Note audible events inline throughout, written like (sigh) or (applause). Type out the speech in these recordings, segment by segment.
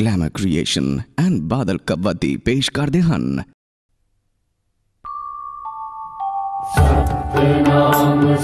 Glamour creation and Badal ਕਵਤੀ ਪੇਸ਼ ਕਰਦੇ ਹਨ ਸਤਨਾਮ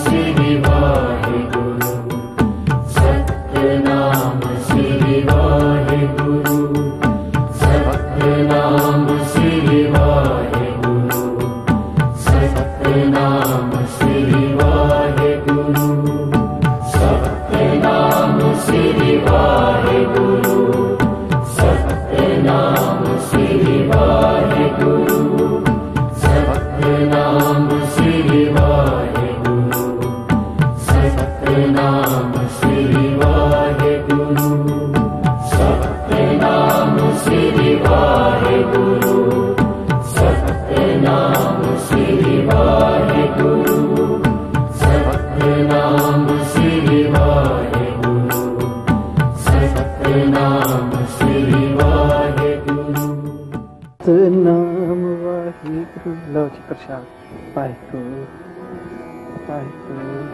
ਲਓ ਜੀ ਪ੍ਰਸ਼ਾਦ। ਵਾਹਿਗੁਰੂ ਵਾਹਿਗੁਰੂ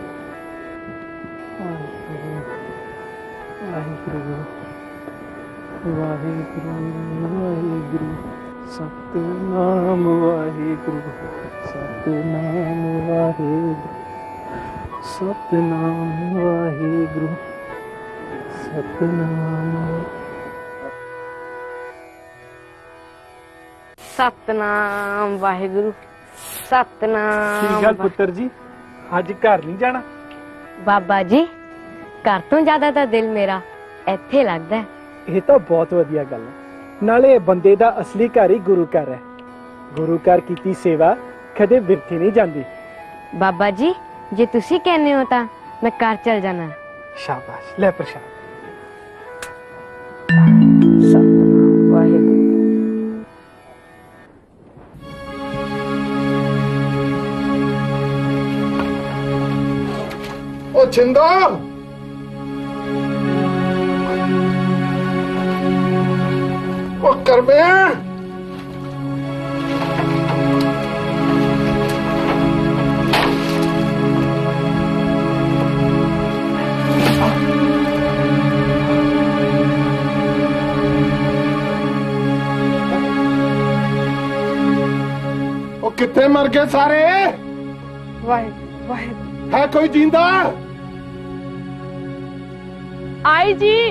ਵਾਹਿਗੁਰੂ ਵਾਹਿਗੁਰੂ ਵਾਹਿਗੁਰੂ ਵਾਹਿਗੁਰੂ, ਸਤਨਾਮ ਵਾਹਿਗੁਰੂ ਸਤਨਾਮ ਵਾਹਿਗੁਰੂ ਸਤਨਾਮ ਵਾਹਿਗੁਰੂ, ਸਤਨਾਮ ਸਤਨਾਮ ਵਾਹਿਗੁਰੂ ਸਤਨਾਮ ਕੀ ਗੱਲ ਪੁੱਤਰ ਜੀ? ਅੱਜ ਘਰ ਨਹੀਂ ਜਾਣਾ? ਬਾਬਾ ਜੀ ਘਰ ਤੋਂ ਜ਼ਿਆਦਾ ਤਾਂ ਦਿਲ ਮੇਰਾ ਇੱਥੇ ਲੱਗਦਾ ਹੈ। ਇਹ ਤਾਂ ਬਹੁਤ ਵਧੀਆ ਗੱਲ ਹੈ। ਨਾਲੇ ਬੰਦੇ ਦਾ ਅਸਲੀ ਘਰ ਹੀ ਗੁਰੂ ਘਰ ਹੈ। ਗੁਰੂ ਘਰ ਕੀਤੀ ਸੇਵਾ ਕਦੇ ਵਿਰਥੀ ਨਹੀਂ ਜਾਂਦੀ। ਬਾਬਾ ਜੀ ਜੇ ਤੁਸੀਂ ਕਹਿੰਦੇ ਹੋ ਤਾਂ ਮੈਂ ਘਰ ਚਲ ਜਾਣਾ। ਸ਼ਾਬਾਸ਼ ਲੈ ਪ੍ਰਸ਼ਾਦ। ਉਹ ਛਿੰਦਾ ਉਹ ਕਰਮੇ ਉਹ ਕਿੱਥੇ ਮਰ ਗਏ ਸਾਰੇ ਵਾਹਿਗੁਰੂ ਵਾਹਿਗੁਰੂ ਹੈ ਕੋਈ ਜਿੰਦਾ ਆਈ ਜੀ।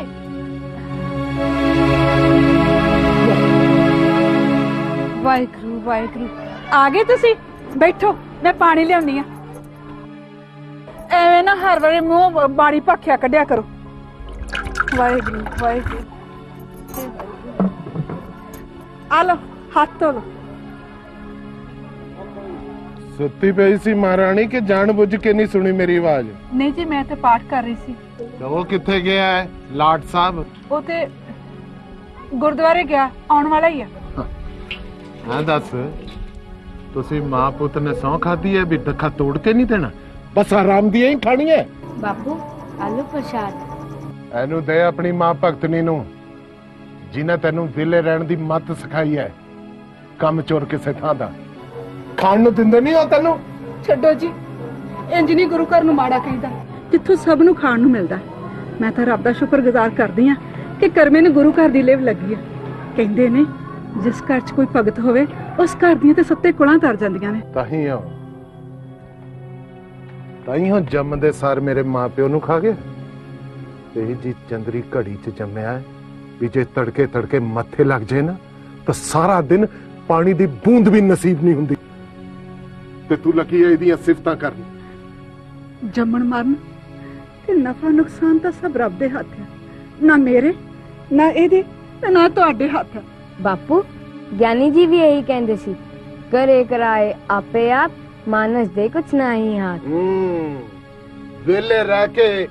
ਵਾਹਿਗੁਰੂ ਵਾਹਿਗੁਰੂ। ਆ ਗਏ ਤੁਸੀਂ? ਬੈਠੋ ਮੈਂ ਪਾਣੀ ਲਿਆਉਣੀ ਆ। ਐਵੇਂ ਨਾ ਹਰ ਵਾਰੀ ਮੂੰਹ ਬਾੜੀ ਭੱਖਿਆ ਕੱਢਿਆ ਕਰੋ। ਵਾਹਿਗੁਰੂ ਵਾਹਿਗੁਰੂ। ਆ ਲਓ ਹੱਥ ਧੋ ਲਓ। ਸੁੱਤੀ ਪਈ ਸੀ ਮਹਾਰਾਣੀ ਕਿ ਜਾਣ ਬੁੱਝ ਕੇ ਨਹੀਂ ਸੁਣੀ ਮੇਰੀ ਆਵਾਜ਼? ਨਹੀਂ ਜੀ ਮੈਂ ਤੇ ਪਾਠ ਕਰ ਰਹੀ ਸੀ। ਤੇ ਉਹ ਕਿੱਥੇ ਗਿਆ ਹੈ? ਲਾਟ ਸਾਹਿਬ? ਉਹ ਤੇ ਗੁਰਦੁਆਰੇ ਗਿਆ ਆਉਣ ਵਾਲਾ ਹੀ ਆ। ਹਾਂ ਦੱਸ। ਤੁਸੀਂ ਮਾਂ ਪੁੱਤ ਨੇ ਸੌਂ ਖਾਦੀ ਹੈ ਵੀ ਡੱਖਾ ਤੋੜ ਕੇ ਨਹੀਂ ਦੇਣਾ? ਬਸ ਆਰਾਮ ਦੀਆਂ ਹੀ ਖਾਣੀ ਹੈ ਬਾਪੂ ਆਲੂ ਪ੍ਰਸ਼ਾਦ। ਇਹਨੂੰ ਦੇ ਆਪਣੀ ਮਾਂ ਭਗਤਨੀ ਨੂੰ। ਜਿਨੇ ਤੈਨੂੰ ਵਿਲੇ ਰਹਿਣ ਦੀ ਮੱਤ ਸਿਖਾਈ ਹੈ। ਕੰਮ ਚੋਰ ਕਿਸੇ ਥਾਂ ਦਾ। ਖਾਣ ਨੂੰ ਦਿੰਦੇ ਨਹੀਂ ਉਹ ਤੈਨੂੰ? ਛੱਡੋ ਜੀ। ਇੰਜ ਨਹੀਂ ਗੁਰੂ ਘਰ ਨੂੰ ਮਾੜਾ ਕਹਿੰਦਾ। ਜਿੱਥੋਂ ਸਭ ਨੂੰ ਖਾਣ ਨੂੰ ਮਿਲਦਾ। ਮੈਂ ਤਾਂ ਰੱਬ ਦਾ ਸ਼ੁਕਰਗੁਜ਼ਾਰ ਕਰਦੀ ਆ ਕਿ ਕਰਮੇ ਨੂੰ ਗੁਰੂ ਘਰ ਦੀ ਲੇਵ ਲੱਗੀ ਆ ਕਹਿੰਦੇ ਨੇ ਜਿਸ ਘਰ 'ਚ ਕੋਈ ਭਗਤ ਹੋਵੇ ਉਸ ਘਰ ਦੀਆਂ ਤੇ ਸੱਤੇ ਕੁਲਾਂ ਤਰ ਜਾਂਦੀਆਂ ਨੇ। ਤਾਹੀਂ ਆ। ਤਾਹੀਂ ਹੋ ਜੰਮਦੇ ਸਾਰ ਮੇਰੇ ਮਾਪਿਓ ਨੂੰ ਖਾ ਗਏ। ਇਹ ਜੀ ਚੰਦਰੀ ਘੜੀ ਚ ਜੰਮਿਆ ਹੈ ਵੀ ਜੇ ਤੜਕੇ ਤੜਕੇ ਮੱਥੇ ਲੱਗ ਜੇ ਨਾ ਤਾਂ ਸਾਰਾ ਦਿਨ ਪਾਣੀ ਦੀ ਬੂੰਦ ਵੀ ਨਸੀਬ ਨਹੀਂ ਹੁੰਦੀ। ਤੇ ਤੂੰ ਲੱਗੀ ਐ ਇਹਦੀਆਂ ਸਿਫਤਾਂ ਕਰਨ। ਜੰਮਣ ਮਰਨ ਤੇ ਨਫਾ ਨੁਕਸਾਨ ਤਾਂ ਸਭ ਰੱਬ ਦੇ ਹੱਥ ਹੈ। ਨਾ ਮੇਰੇ ਨਾ ਇਹਦੇ ਤੇ ਨਾ ਤੁਹਾਡੇ ਹੱਥ। ਹੈ ਬਾਪੂ ਗਿਆਨੀ ਜੀ ਵੀ ਇਹੀ ਕਹਿੰਦੇ ਸੀ ਕਰੇ ਕਰਾਏ ਆਪੇ ਆਪ ਮਾਨਸ ਦੇ ਕੁਛ ਨਹੀਂ ਹਾਥ। ਹੂੰ ਵੇਲੇ ਰਹਿ ਕੇ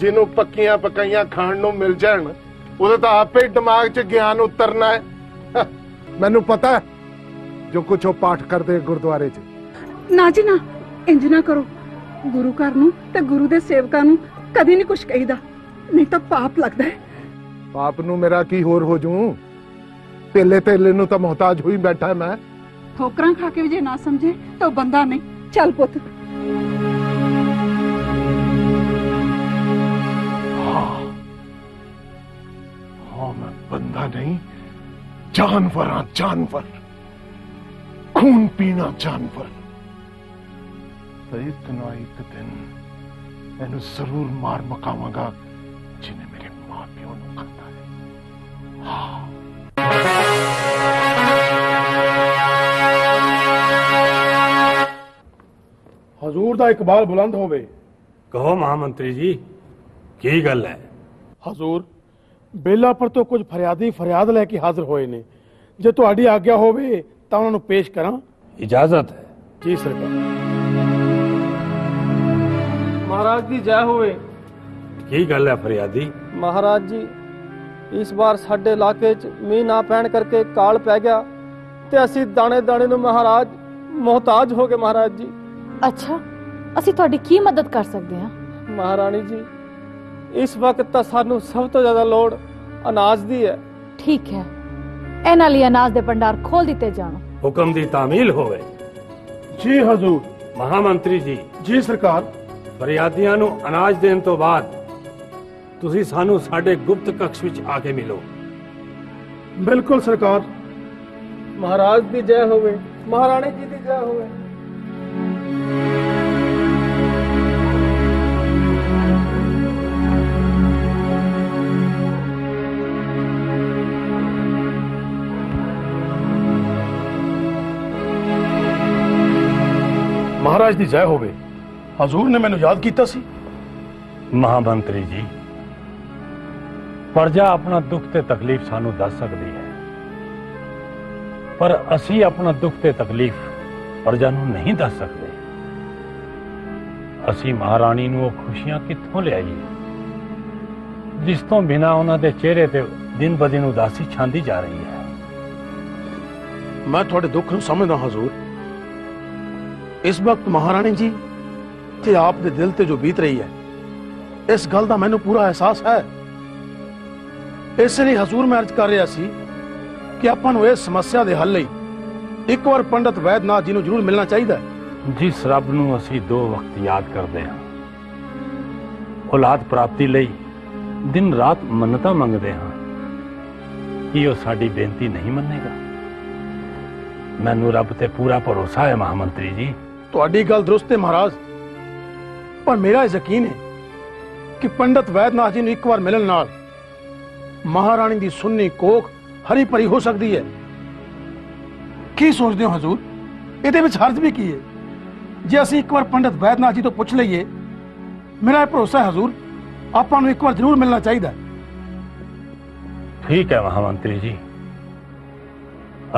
ਜਿਹਨੂੰ ਪੱਕੀਆਂ ਪਕਾਈਆਂ ਖਾਣ ਨੂੰ ਮਿਲ ਜਾਣ ਉਹਦੇ ਤਾਂ ਆਪੇ ਹੀ ਦਿਮਾਗ 'ਚ ਗਿਆਨ ਉਤਰਨਾ ਹੈ ਮੈਨੂੰ ਪਤਾ ਹੈ ਜੋ ਕੁਛ ਉਹ ਪਾਠ ਕਰਦੇ ਗੁਰਦੁਆਰੇ 'ਚ। ਨਾ ਜੀ ਨਾ ਇੰਜ ਨਾ ਕਰੋ। ਗੁਰੂ ਘਰ ਨੂੰ ਤੇ ਗੁਰੂ ਦੇ ਸੇਵਕਾਂ ਨੂੰ ਕਦੀ ਨਹੀਂ ਕੁਝ ਕਹੀਦਾ। ਨਹੀਂ ਤਾਂ ਪਾਪ ਲੱਗਦਾ ਹੈ। ਪਾਪ ਨੂੰ ਮੇਰਾ ਕੀ ਹੋਰ ਹੋ ਜੂ? ਤੇਲੇ ਤੇਲੇ ਨੂੰ ਤਾਂ ਮੁਹਤਾਜ ਹੋਈ ਬੈਠਾ ਮੈਂ। ਠੋਕਰਾਂ ਖਾ ਕੇ ਵੀ ਜੇ ਨਾ ਸਮਝੇ ਤਾਂ ਉਹ ਬੰਦਾ ਨਹੀਂ। ਚੱਲ ਪੁੱਤ। ਹਾਂ ਮੈਂ ਬੰਦਾ ਨਹੀਂ। ਜਾਨਵਰ ਜਾਨਵਰ। ਖੂਨ ਪੀਣਾ ਜਾਨਵਰ। ਤੇ ਇੱਕ ਨਾ ਇੱਕ ਦਿਨ ਇਹਨੂੰ ਜ਼ਰੂਰ ਮਾਰ ਮਕਾਵਾਂਗਾ ਜਿਹਨੇ ਮੇਰੇ ਮਾਂ ਪਿਓ ਨੂੰ ਖਾਧਾ ਹੈ। ਹਜ਼ੂਰ ਦਾ ਇਕਬਾਲ ਬੁਲੰਦ ਹੋਵੇ। ਕਹੋ ਮਹਾਮੰਤਰੀ ਜੀ ਕੀ ਗੱਲ ਹੈ? ਹਜ਼ੂਰ ਬੇਲਾਪੁਰ ਤੋਂ ਕੁਝ ਫਰਿਆਦੀ ਫਰਿਆਦ ਲੈ ਕੇ ਹਾਜ਼ਰ ਹੋਏ ਨੇ। ਜੇ ਤੁਹਾਡੀ ਆਗਿਆ ਹੋਵੇ ਤਾਂ ਉਹਨਾਂ ਨੂੰ ਪੇਸ਼ ਕਰਾਂ। ਇਜਾਜ਼ਤ ਹੈ। ਜੀ ਸਰਕਾਰ। ਮਹਾਰਾਜ ਦੀ ਜੈ ਹੋਵੇ। ਕੀ ਗੱਲ ਹੈ ਫਰਿਆਦੀ? ਮਹਾਰਾਜ ਜੀ ਇਸ ਵਾਰ ਸਾਡੇ ਇਲਾਕੇ 'ਚ ਮੀਂਹ ਨਾ ਪੈਣ ਕਰਕੇ ਕਾਲ ਪੈ ਗਿਆ ਤੇ ਅਸੀਂ ਦਾਣੇ ਦਾਣੇ ਨੂੰ ਮਹਾਰਾਜ ਮੁਹਤਾਜ ਹੋ ਗਏ ਮਹਾਰਾਜ ਜੀ। ਅੱਛਾ ਅਸੀਂ ਤੁਹਾਡੀ ਕੀ ਮਦਦ ਕਰ ਸਕਦੇ ਹਾਂ? ਮਹਾਰਾਣੀ ਜੀ ਇਸ ਵਕਤ ਤਾਂ ਸਾਨੂੰ ਸਭ ਤੋਂ ਜ਼ਿਆਦਾ ਲੋੜ ਅਨਾਜ ਦੀ ਹੈ। ਠੀਕ ਹੈ। ਇਹਨਾਂ ਲਈ ਅਨਾਜ ਦੇ ਭੰਡਾਰ ਖੋਲ ਦਿੱਤੇ ਜਾਣ। ਹੁਕਮ ਦੀ ਤਾਮੀਲ ਹੋਵੇ। ਜੀ ਹਜ਼ੂਰ। ਮਹਾਮੰਤਰੀ ਜੀ। ਜੀ ਸਰਕਾਰ। ਫਰਿਆਦੀਆਂ ਨੂੰ ਅਨਾਜ ਦੇਣ ਤੋਂ ਬਾਅਦ ਤੁਸੀਂ ਸਾਨੂੰ ਸਾਡੇ ਗੁਪਤ ਕਕਸ਼ ਵਿੱਚ ਆ ਕੇ ਮਿਲੋ। ਬਿਲਕੁਲ ਸਰਕਾਰ। ਮਹਾਰਾਜ ਦੀ ਜੈ ਹੋਵੇ ਮਹਾਰਾਣੀ ਜੀ ਦੀ ਜੈ ਹੋਵੇ। ਮਹਾਰਾਜ ਦੀ ਜੈ ਹੋਵੇ। ਹਜ਼ੂਰ ਨੇ ਮੈਨੂੰ ਯਾਦ ਕੀਤਾ ਸੀ। ਮਹਾਮੰਤਰੀ ਜੀ ਪ੍ਰਜਾ ਆਪਣਾ ਦੁੱਖ ਤੇ ਤਕਲੀਫ ਸਾਨੂੰ ਦੱਸ ਸਕਦੀ ਹੈ। ਪਰ ਅਸੀਂ ਆਪਣਾ ਦੁੱਖ ਤੇ ਤਕਲੀਫ ਪ੍ਰਜਾ ਨੂੰ ਨਹੀਂ ਦੱਸ ਸਕਦੇ। ਅਸੀਂ ਮਹਾਰਾਣੀ ਨੂੰ ਉਹ ਖੁਸ਼ੀਆਂ ਕਿੱਥੋਂ ਲਿਆਈਏ? ਜਿਸ ਤੋਂ ਬਿਨਾ ਉਹਨਾਂ ਦੇ ਚਿਹਰੇ ਤੇ ਦਿਨ ਬਦਿਨ ਉਦਾਸੀ ਛਾਂਦੀ ਜਾ ਰਹੀ ਹੈ। ਮੈਂ ਤੁਹਾਡੇ ਦੁੱਖ ਨੂੰ ਸਮਝਦਾ ਹਜ਼ੂਰ। ਇਸ ਵਕਤ ਮਹਾਰਾਣੀ ਜੀ ਤੇ ਆਪ ਦੇ ਦਿਲ ਤੇ ਜੋ ਬੀਤ ਰਹੀ ਹੈ ਇਸ ਗੱਲ ਦਾ ਮੈਨੂੰ ਪੂਰਾ ਅਹਿਸਾਸ ਹੈ। ਇਸ ਲਈ ਹਜ਼ੂਰ ਮੈਂ ਅਰਜ਼ ਕਰ ਰਿਹਾ ਸੀ ਕਿ ਆਪਾਂ ਨੂੰ ਇਸ ਸਮੱਸਿਆ ਦੇ ਹੱਲ ਲਈ ਇੱਕ ਵਾਰ ਪੰਡਤ ਵੈਦਨਾਥ ਜੀ ਨੂੰ ਜ਼ਰੂਰ ਮਿਲਣਾ ਚਾਹੀਦਾ ਹੈ। ਜਿਸ ਰੱਬ ਨੂੰ ਅਸੀਂ ਦੋ ਵਕਤ ਯਾਦ ਕਰਦੇ ਹਾਂ ਔਲਾਦ ਪ੍ਰਾਪਤੀ ਲਈ ਦਿਨ ਰਾਤ ਮੰਨਤਾਂ ਮੰਗਦੇ ਹਾਂ ਕੀ ਉਹ ਸਾਡੀ ਬੇਨਤੀ ਨਹੀਂ ਮੰਨੇਗਾ? ਮੈਨੂੰ ਰੱਬ ਤੇ ਪੂਰਾ ਭਰੋਸਾ ਹੈ ਮਹਾਮੰਤਰੀ ਜੀ। ਤੁਹਾਡੀ ਗੱਲ ਦਰੁਸਤ ਹੈ ਮਹਾਰਾਜ। ਪਰ ਮੇਰਾ ਯਕੀਨ ਹੈ ਕਿ ਪੰਡਤ ਵੈਦਨਾਥ ਜੀ ਨੂੰ ਇੱਕ ਵਾਰ ਮਿਲਣ ਨਾਲ ਮਹਾਰਾਣੀ ਦੀ ਸੁੰਨੀ ਕੋਖ ਹਰੀ ਭਰੀ ਹੋ ਸਕਦੀ ਹੈ। ਕੀ ਸੋਚਦੇ ਹੋ ਹਜ਼ੂਰ? ਇਹਦੇ ਵਿੱਚ ਹਰਜ ਵੀ ਕੀ ਹੈ? ਜੇ ਅਸੀਂ ਇੱਕ ਵਾਰ ਪੰਡਤ ਵੈਦਨਾਥ ਜੀ ਤੋਂ ਪੁੱਛ ਲਈਏ, ਮੇਰਾ ਇਹ ਭਰੋਸਾ ਹੈ ਹਜ਼ੂਰ, ਆਪਾਂ ਨੂੰ ਇੱਕ ਵਾਰ ਜ਼ਰੂਰ ਮਿਲਣਾ ਚਾਹੀਦਾ। ਠੀਕ ਹੈ ਮਹਾਮੰਤਰੀ ਜੀ।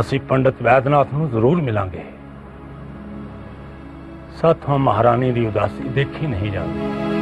ਅਸੀਂ ਪੰਡਤ ਵੈਦਨਾਥ ਨੂੰ ਜ਼ਰੂਰ ਮਿਲਾਂਗੇ। ਸਾਥੋਂ ਮਹਾਰਾਣੀ ਦੀ ਉਦਾਸੀ ਦੇਖੀ ਨਹੀਂ ਜਾਂਦੀ।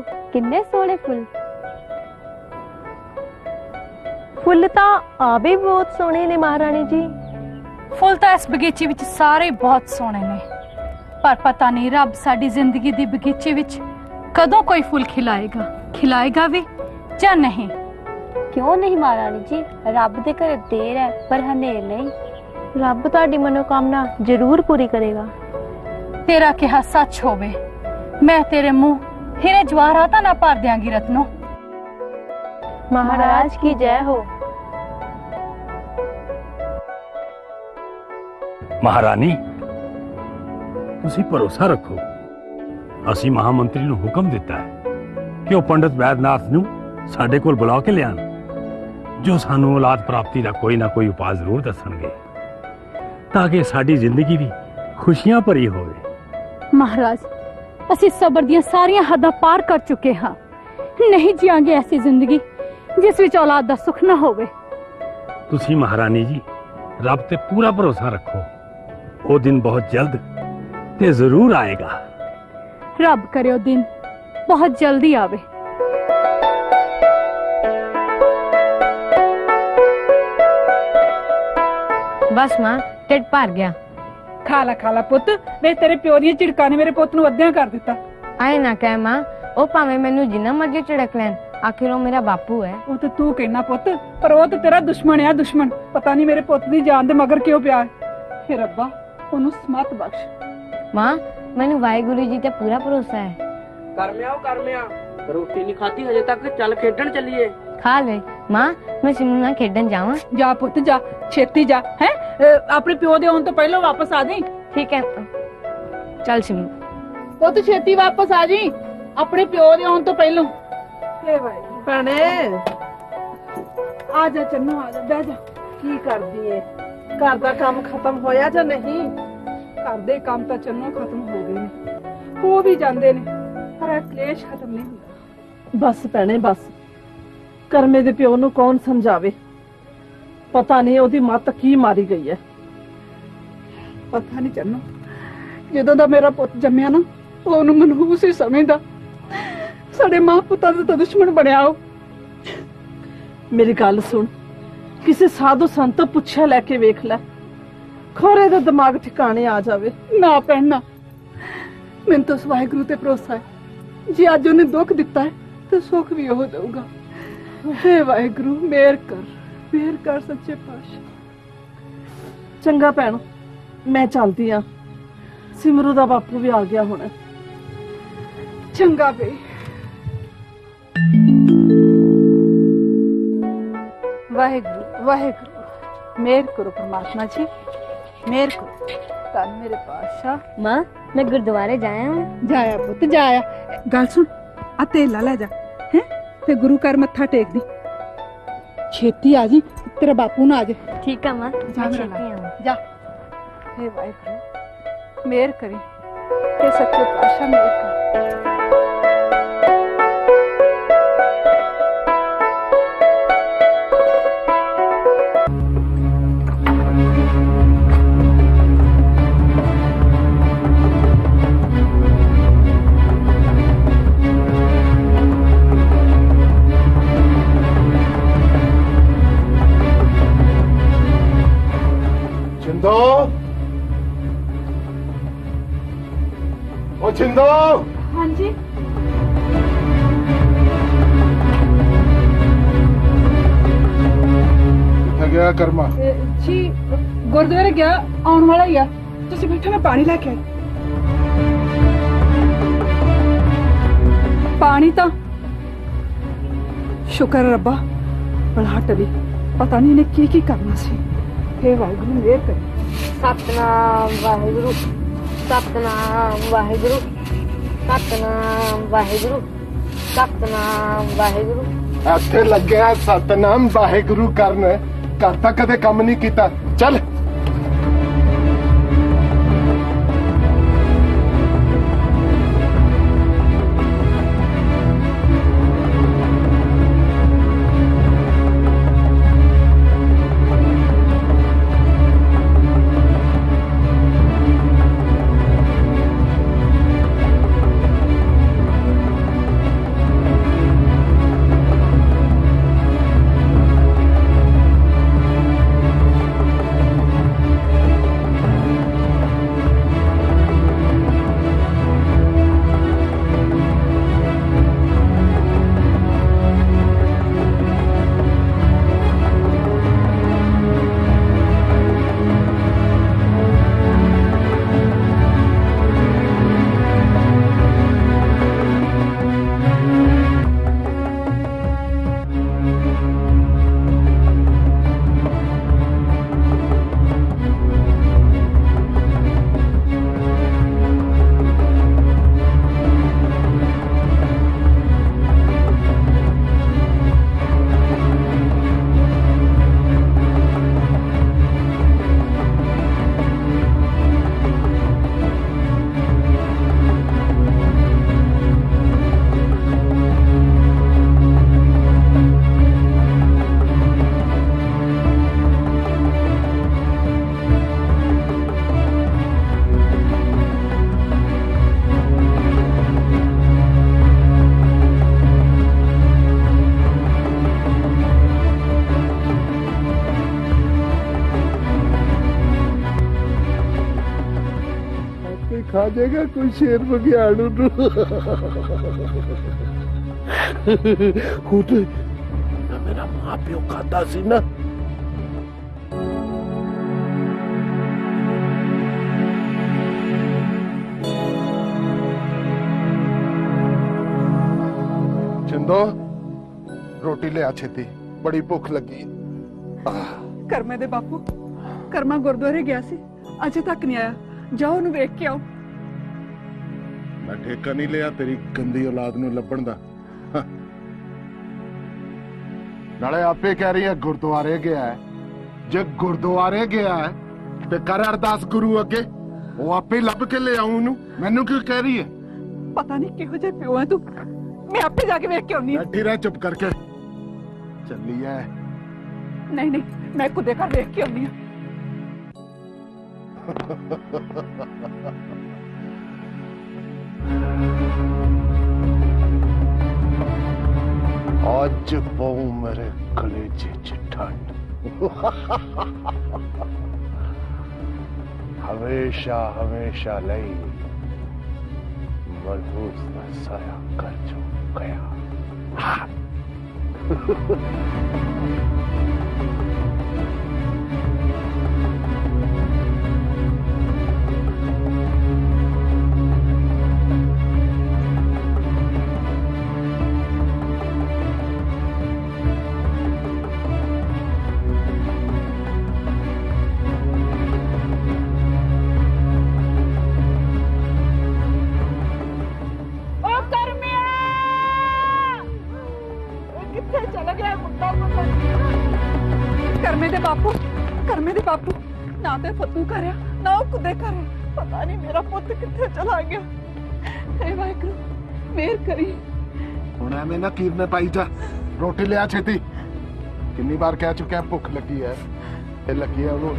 ਵੇਖੋ ਕਿੰਨੇ ਸੋਹਣੇ ਫੁੱਲ? ਫੁੱਲ ਤਾਂ ਆ ਵੀ ਬਹੁਤ ਸੋਹਣੇ ਨੇ ਮਹਾਰਾਣੀ ਜੀ। ਫੁੱਲ ਤਾਂ ਇਸ ਬਗੀਚੇ ਵਿੱਚ ਸਾਰੇ ਬਹੁਤ ਸੋਹਣੇ ਨੇ। ਪਰ ਪਤਾ ਨਹੀਂ ਰੱਬ ਸਾਡੀ ਜ਼ਿੰਦਗੀ ਦੀ ਬਗੀਚੇ ਵਿੱਚ ਕਦੋਂ ਕੋਈ ਫੁੱਲ ਖਿਲਾਏਗਾ। ਖਿਲਾਏਗਾ ਵੀ ਜਾਂ ਨਹੀਂ? ਕਿਉਂ ਨਹੀਂ ਮਹਾਰਾਣੀ ਜੀ? ਰੱਬ ਦੇ ਘਰੇ ਦੇਰ ਹੈ ਪਰ ਹਨੇਰ ਨਹੀਂ। ਰੱਬ ਤੁਹਾਡੀ ਮਨੋਕਾਮਨਾ ਜ਼ਰੂਰ ਪੂਰੀ ਕਰੇਗਾ। ਤੇਰਾ ਕਿਹਾ ਸੱਚ ਹੋਵੇ। ਮੈਂ ਤੇਰੇ ਮੂੰਹ ਹੀਰੇ ਜਵਾਹਰਾਤਾਂ ਨਾ ਭਰ ਦਿਆਂਗੀ ਰਤਨੋ। ਮਹਾਰਾਜ ਕੀ ਜੈ ਹੋ? ਮਹਾਰਾਣੀ ਤੁਸੀਂ ਭਰੋਸਾ ਰੱਖੋ। ਅਸੀਂ ਮਹਾਮੰਤਰੀ ਨੂੰ ਹੁਕਮ ਦਿੱਤਾ ਹੈ ਕਿ ਉਹ ਪੰਡਤ ਵੈਦਨਾਥ ਨੂੰ ਸਾਡੇ ਕੋਲ ਬੁਲਾ ਕੇ ਲਿਆਣ ਜੋ ਸਾਨੂੰ ਔਲਾਦ ਪ੍ਰਾਪਤੀ ਦਾ ਕੋਈ ਨਾ ਕੋਈ ਉਪਾਅ ਜ਼ਰੂਰ ਦੱਸਣਗੇ ਤਾਂ ਕਿ ਸਾਡੀ ਜ਼ਿੰਦਗੀ ਵੀ ਖੁਸ਼ੀਆਂ ਭਰੀ ਹੋਵੇ। ਮਹਾਰਾਜ ਅਸੀਂ ਸਬਰ ਦੀਆਂ ਸਾਰੀਆਂ ਹੱਦਾਂ ਪਾਰ ਕਰ ਚੁੱਕੇ ਹਾਂ। ਨਹੀਂ ਜੀਵਾਂਗੇ ਐਸੀ ਜ਼ਿੰਦਗੀ ਜਿਸ ਵਿੱਚ ਔਲਾਦ ਦਾ ਸੁੱਖ ਨਾ ਹੋਵੇ। ਤੁਸੀਂ ਮਹਾਰਾਣੀ ਜੀ ਰੱਬ ਤੇ ਪੂਰਾ ਭਰੋਸਾ ਰੱਖੋ। ਉਹ ਦਿਨ ਬਹੁਤ ਜਲਦ ਤੇ ਜ਼ਰੂਰ ਆਏਗਾ। ਰੱਬ ਕਰੇ ਉਹ ਦਿਨ ਬਹੁਤ ਜਲਦੀ ਆਵੇ। ਬਸ ਮਾਂ ਢਿੱਡ ਭਰ ਗਿਆ। ਖਾ ਲਾ ਖਾ ਲਾ ਪੁੱਤ। ਵੇ ਤੇਰੇ ਪਿਓ ਦੀਆਂ ਝਿੜਕਾਂ ਨੇ ਮੇਰੇ ਪੁੱਤ ਨੂੰ ਅੱਧਿਆਂ ਕਰ ਦਿੱਤਾ। ਆਏ ਨਾ ਕਹਿ ਮਾਂ ਉਹ ਭਾਵੇਂ ਮੈਨੂੰ ਜਿੰਨਾ ਮਰਜ਼ੀ ਝਿੜਕ ਲੈਣ ਆਖਿਰ ਉਹ ਮੇਰਾ ਬਾਪੂ ਹੈ। ਉਹ ਤੇ ਤੂੰ ਕਹਿਣਾ ਪੁੱਤ ਪਰ ਉਹ ਤੇ ਤੇਰਾ ਦੁਸ਼ਮਣ ਆ ਦੁਸ਼ਮਣ। ਪਤਾ ਨਹੀਂ ਮੇਰੇ ਪੁੱਤ ਦੀ ਜਾਨ ਦੇ ਮਗਰ ਕਿਉਂ ਪਿਆ ਹੈ। ਰੱਬਾ ਉਹਨੂੰ ਸਮਤ ਬਖਸ਼। ਮਾਂ ਮੈਨੂੰ ਵਾਹਿਗੁਰੂ ਜੀ ਤੇ ਪੂਰਾ ਭਰੋਸਾ ਹੈ। ਕਰਮਿਆ ਉਹ ਕਰਮਿਆ। ਰੋਟੀ ਨਹੀਂ ਖਾਧੀ ਹਜੇ ਤੱਕ ਚੱਲ ਖੇਡਣ ਚੱਲੀਏ। ਖਾ ਲੈ। ਮਾਂ ਮੈਂ ਸਿਮੂ ਨਾਲ ਖੇਡਣ ਜਾਵਾਂ। ਜਾ ਪੁੱਤ ਜਾ। ਛੇਤੀ ਜਾ। ਹੈ? ਆਪਣੇ ਪਿਓ ਦੇ ਆਉਣ ਤੋਂ ਪਹਿਲਾਂ ਵਾਪਸ ਆ ਜਾਈਂ। ਠੀਕ ਹੈ। ਚੱਲ ਸਿਮੂ। ਪੁੱਤ ਛੇਤੀ ਵਾਪਸ ਆ ਜਾਈਂ। ਆਪਣੇ ਪਿਓ ਦੇ ਆਉਣ ਤੋਂ ਪਹਿਲਾਂ। ਹੇ ਭਾਈ। ਭੈਣੇ। ਆ ਜਾ ਚੰਨੂ ਆ ਜਾ। ਬਹਿ ਜਾ। ਕੀ ਕਰਦੀ ਏ? ਘਰ ਦਾ ਕੰਮ ਖਤਮ ਹੋਇਆ ਜਾਂ ਨਹੀਂ? ਘਰ ਦੇ ਕੰਮ ਤਾਂ ਚੰਨੂ ਖਤਮ ਹੋ ਗਏ ਨੇ। ਹੋ ਵੀ ਜਾਂਦੇ ਨੇ ਪਰ ਇਹ ਕਲੇਸ਼ ਖਤਮ ਨਹੀਂ ਹੁੰਦਾ। ਬਸ ਭੈਣੇ ਬਸ। ਕਰਮੇ ਦੇ ਪਿਓ ਨੂੰ ਕੌਣ ਸਮਝਾਵੇ? ਪਤਾ ਨਹੀਂ ਉਹਦੀ ਮੱਤ ਕੀ ਮਾਰੀ ਗਈ ਹੈ। ਪਤਾ ਨਹੀਂ ਚੰਨੂ ਜਦੋਂ ਦਾ ਮੇਰਾ ਪੁੱਤ ਜੰਮਿਆ ਨਾ ਉਹ ਉਹਨੂੰ ਮਨਹੂਸ ਹੀ ਸਮਝਦਾ। ਸਾਡੇ ਮਾਂ ਪੁੱਤਾਂ ਦਾ ਤਾਂ ਦੁਸ਼ਮਣ ਬਣਿਆ ਉਹ। ਮੇਰੀ ਗੱਲ ਸੁਣ ਕਿਸੇ ਸਾਧੂ ਸੰਤ ਤੋਂ ਪੁੱਛਿਆ ਲੈ ਕੇ ਵੇਖ ਲੈ। ਖੋਰੇ ਦਾ ਦਿਮਾਗ ਠਿਕਾਣੇ ਆ ਜਾਵੇ। ਨਾ ਪੈਣਾ ਮੈਨੂੰ ਤਾਂ ਉਸ ਵਾਹਿਗੁਰੂ ਤੇ ਭਰੋਸਾ ਹੈ। ਜੇ ਅੱਜ ਉਹਨੇ ਦੁੱਖ ਦਿੱਤਾ ਹੈ ਤਾਂ ਸੁੱਖ ਵੀ ਉਹ ਦੇਊਗਾ। ਹੇ ਵਾਹਿਗੁਰੂ ਮਿਹਰ ਕਰ ਮਿਹਰ ਕਰ ਸੱਚੇ ਪਾਤਸ਼ਾਹ। ਚੰਗਾ ਭੈਣ ਮੈਂ ਚੱਲਦੀ ਆ। ਸਿਮਰੂ ਦਾ ਬਾਪੂ ਵੀ ਆ ਗਿਆ ਹੁਣ। ਚੰਗਾ ਬਈ ਵਾਹਿਗੁਰੂ ਵਾਹਿਗੁਰੂ ਮਿਹਰ ਕਰੋ ਪਰਮਾਤਮਾ ਜੀ ਮਿਹਰ ਕਰੋ। ਧੰਨ ਮੇਰੇ ਪਾਤਸ਼ਾਹ। ਮਾਂ ਮੈਂ ਗੁਰਦੁਆਰੇ ਜਾਇਆ ਹਾਂ ਜਾਇਆ ਪੁੱਤ ਜਾਇਆ। ਗੱਲ ਸੁਣ ਆ ਤੇਲਾ ਲੈ ਜਾ। ਤੇ ਗੁਰੂ ਘਰ ਮੱਥਾ ਟੇਕ ਦੀ ਛੇਤੀ ਆ ਜੀ ਤੇਰਾ ਬਾਪੂ ਨਾ ਆ ਜਾ ਠੀਕ ਆ ਮਾਂ ਜਾ ਮੈਂ ਮੇਰਾ ਛੇਤੀ ਲਾਲ। ਆਵਾਂ ਜਾ ਹੇ ਵਾਹਿਗੁਰੂ ਮਿਹਰ ਕਰੀ ਤੇ ਸੱਚੇ ਪਾਤਸ਼ਾਹ ਮਿਹਰ ਕਰ ਉਹ ਜਿੰਦੋ ਹਾਂਜੀ ਕਿੱਥੇ ਗਿਆ ਕਰਮਾ ਜੀ ਗੁਰਦੁਆਰੇ ਗਿਆ ਆਉਣ ਵਾਲਾ ਹੀ ਆ ਤੁਸੀਂ ਬੈਠੋ ਮੈਂ ਪਾਣੀ ਲੈ ਕੇ ਆਈ ਪਾਣੀ ਤਾਂ ਸ਼ੁਕਰ ਹੈ ਰੱਬਾ ਬੜਾ ਟਲੀ ਪਤਾ ਨਹੀਂ ਇਹਨੇ ਕੀ ਕੀ ਕਰਨਾ ਸੀ ਹੇ ਵਾਹਿਗੁਰੂ ਮਿਹਰ ਕਰੀ ਸਤਨਾਮ ਵਾਹਿਗੁਰੂ ਸਤਨਾਮ ਵਾਹਿਗੁਰੂ ਸਤਨਾਮ ਵਾਹਿਗੁਰੂ ਸਤਨਾਮ ਵਾਹਿਗੁਰੂ। ਇੱਥੇ ਲੱਗਿਆ ਸਤਨਾਮ ਵਾਹਿਗੁਰੂ ਕਰਨ, ਘਰ ਤਾਂ ਕਦੇ ਕੰਮ ਨਹੀਂ ਕੀਤਾ। ਚੱਲ। ਆ ਜਾਏਗਾ ਕੋਈ ਸ਼ੇਰ ਬਗਿਆੜੂ ਨੂੰ ਉਹਦੇ ਨਾ ਮੇਰਾ ਮਾਂ ਪਿਓ ਖਾਦਾ ਸੀ ਨਾ ਚੰਦੋ ਰੋਟੀ ਲਿਆ ਛੇਤੀ ਬੜੀ ਭੁੱਖ ਲੱਗੀ ਕਰਮੇ ਦੇ ਬਾਪੂ ਕਰਮਾ ਗੁਰਦੁਆਰੇ ਗਿਆ ਸੀ ਅਜੇ ਤੱਕ ਨਹੀਂ ਆਇਆ ਜਾਓ ਉਹਨੂੰ ਵੇਖ ਕੇ ਆਓ ਮੈਂ ਠੇਕਾ ਨਹੀਂ ਲਿਆ ਤੇਰੀ ਗੰਦੀ ਔਲਾਦ ਨੂੰ ਲੱਭਣ ਦਾ। ਨਾਲੇ ਆਪੇ ਕਹਿ ਰਹੀ ਹੈ ਗੁਰਦੁਆਰੇ ਗਿਆ ਹੈ। ਜੇ ਗੁਰਦੁਆਰੇ ਗਿਆ ਹੈ ਤੇ ਕਰ ਅਰਦਾਸ ਗੁਰੂ ਅੱਗੇ। ਉਹ ਆਪੇ ਲੱਭ ਕੇ ਲੈ ਆਉਂ ਉਹਨੂੰ। ਮੈਨੂੰ ਕਿਉਂ ਕਹਿ ਰਹੀ ਹੈ? ਪਤਾ ਨਹੀਂ ਕਿਹੋ ਜਿਹੇ ਪਿਓ ਹੈ ਤੂੰ। ਮੈਂ ਆਪੇ ਜਾ ਕੇ ਵੇਖ ਕੇ ਆਉਣੀ ਬੈਠੀ ਰਹਿ ਚੁੱਪ ਕਰਕੇ। ਚੱਲੀ ਐ। ਨਹੀਂ ਨਹੀਂ ਮੈਂ ਕੁਦੇ ਘਰ ਵੇਖ ਕੇ ਆਉਣੀ ਆ (laughs) ਅੱਜ ਪਉ ਮੇਰੇ ਕਲੇਜੇ ਚ ਠੰਡ ਹਮੇਸ਼ਾ ਹਮੇਸ਼ਾ ਲਈ ਮਲਹੂਸ ਦਾ ਸਾਇਆ ਕਰ ਜੋ ਗਿਆ ਨਾ ਤੇ ਫੱਤੂ ਕਰਿਆ ਨਾ ਉਹ ਕੁਦੇ ਕਰਿਆ ਪਤਾ ਨਹੀਂ ਮੇਰਾ ਪੁੱਤ ਕਿੱਥੇ ਚਲਾ ਗਿਆ ਏ ਵਾਹਿਗੁਰੂ ਮੇਰ ਕਰੀ ਹੁਣ ਐਵੇਂ ਨਾ ਕੀਰਨੇ ਪਾਈ ਜਾ ਰੋਟੀ ਲਿਆ ਛੇਤੀ ਕਿੰਨੀ ਵਾਰ ਕਹਿ ਚੁੱਕਿਆ ਭੁੱਖ ਲੱਗੀ ਹੈ ਇਹ ਲੱਗੀ ਹੈ ਉਹਨੂੰ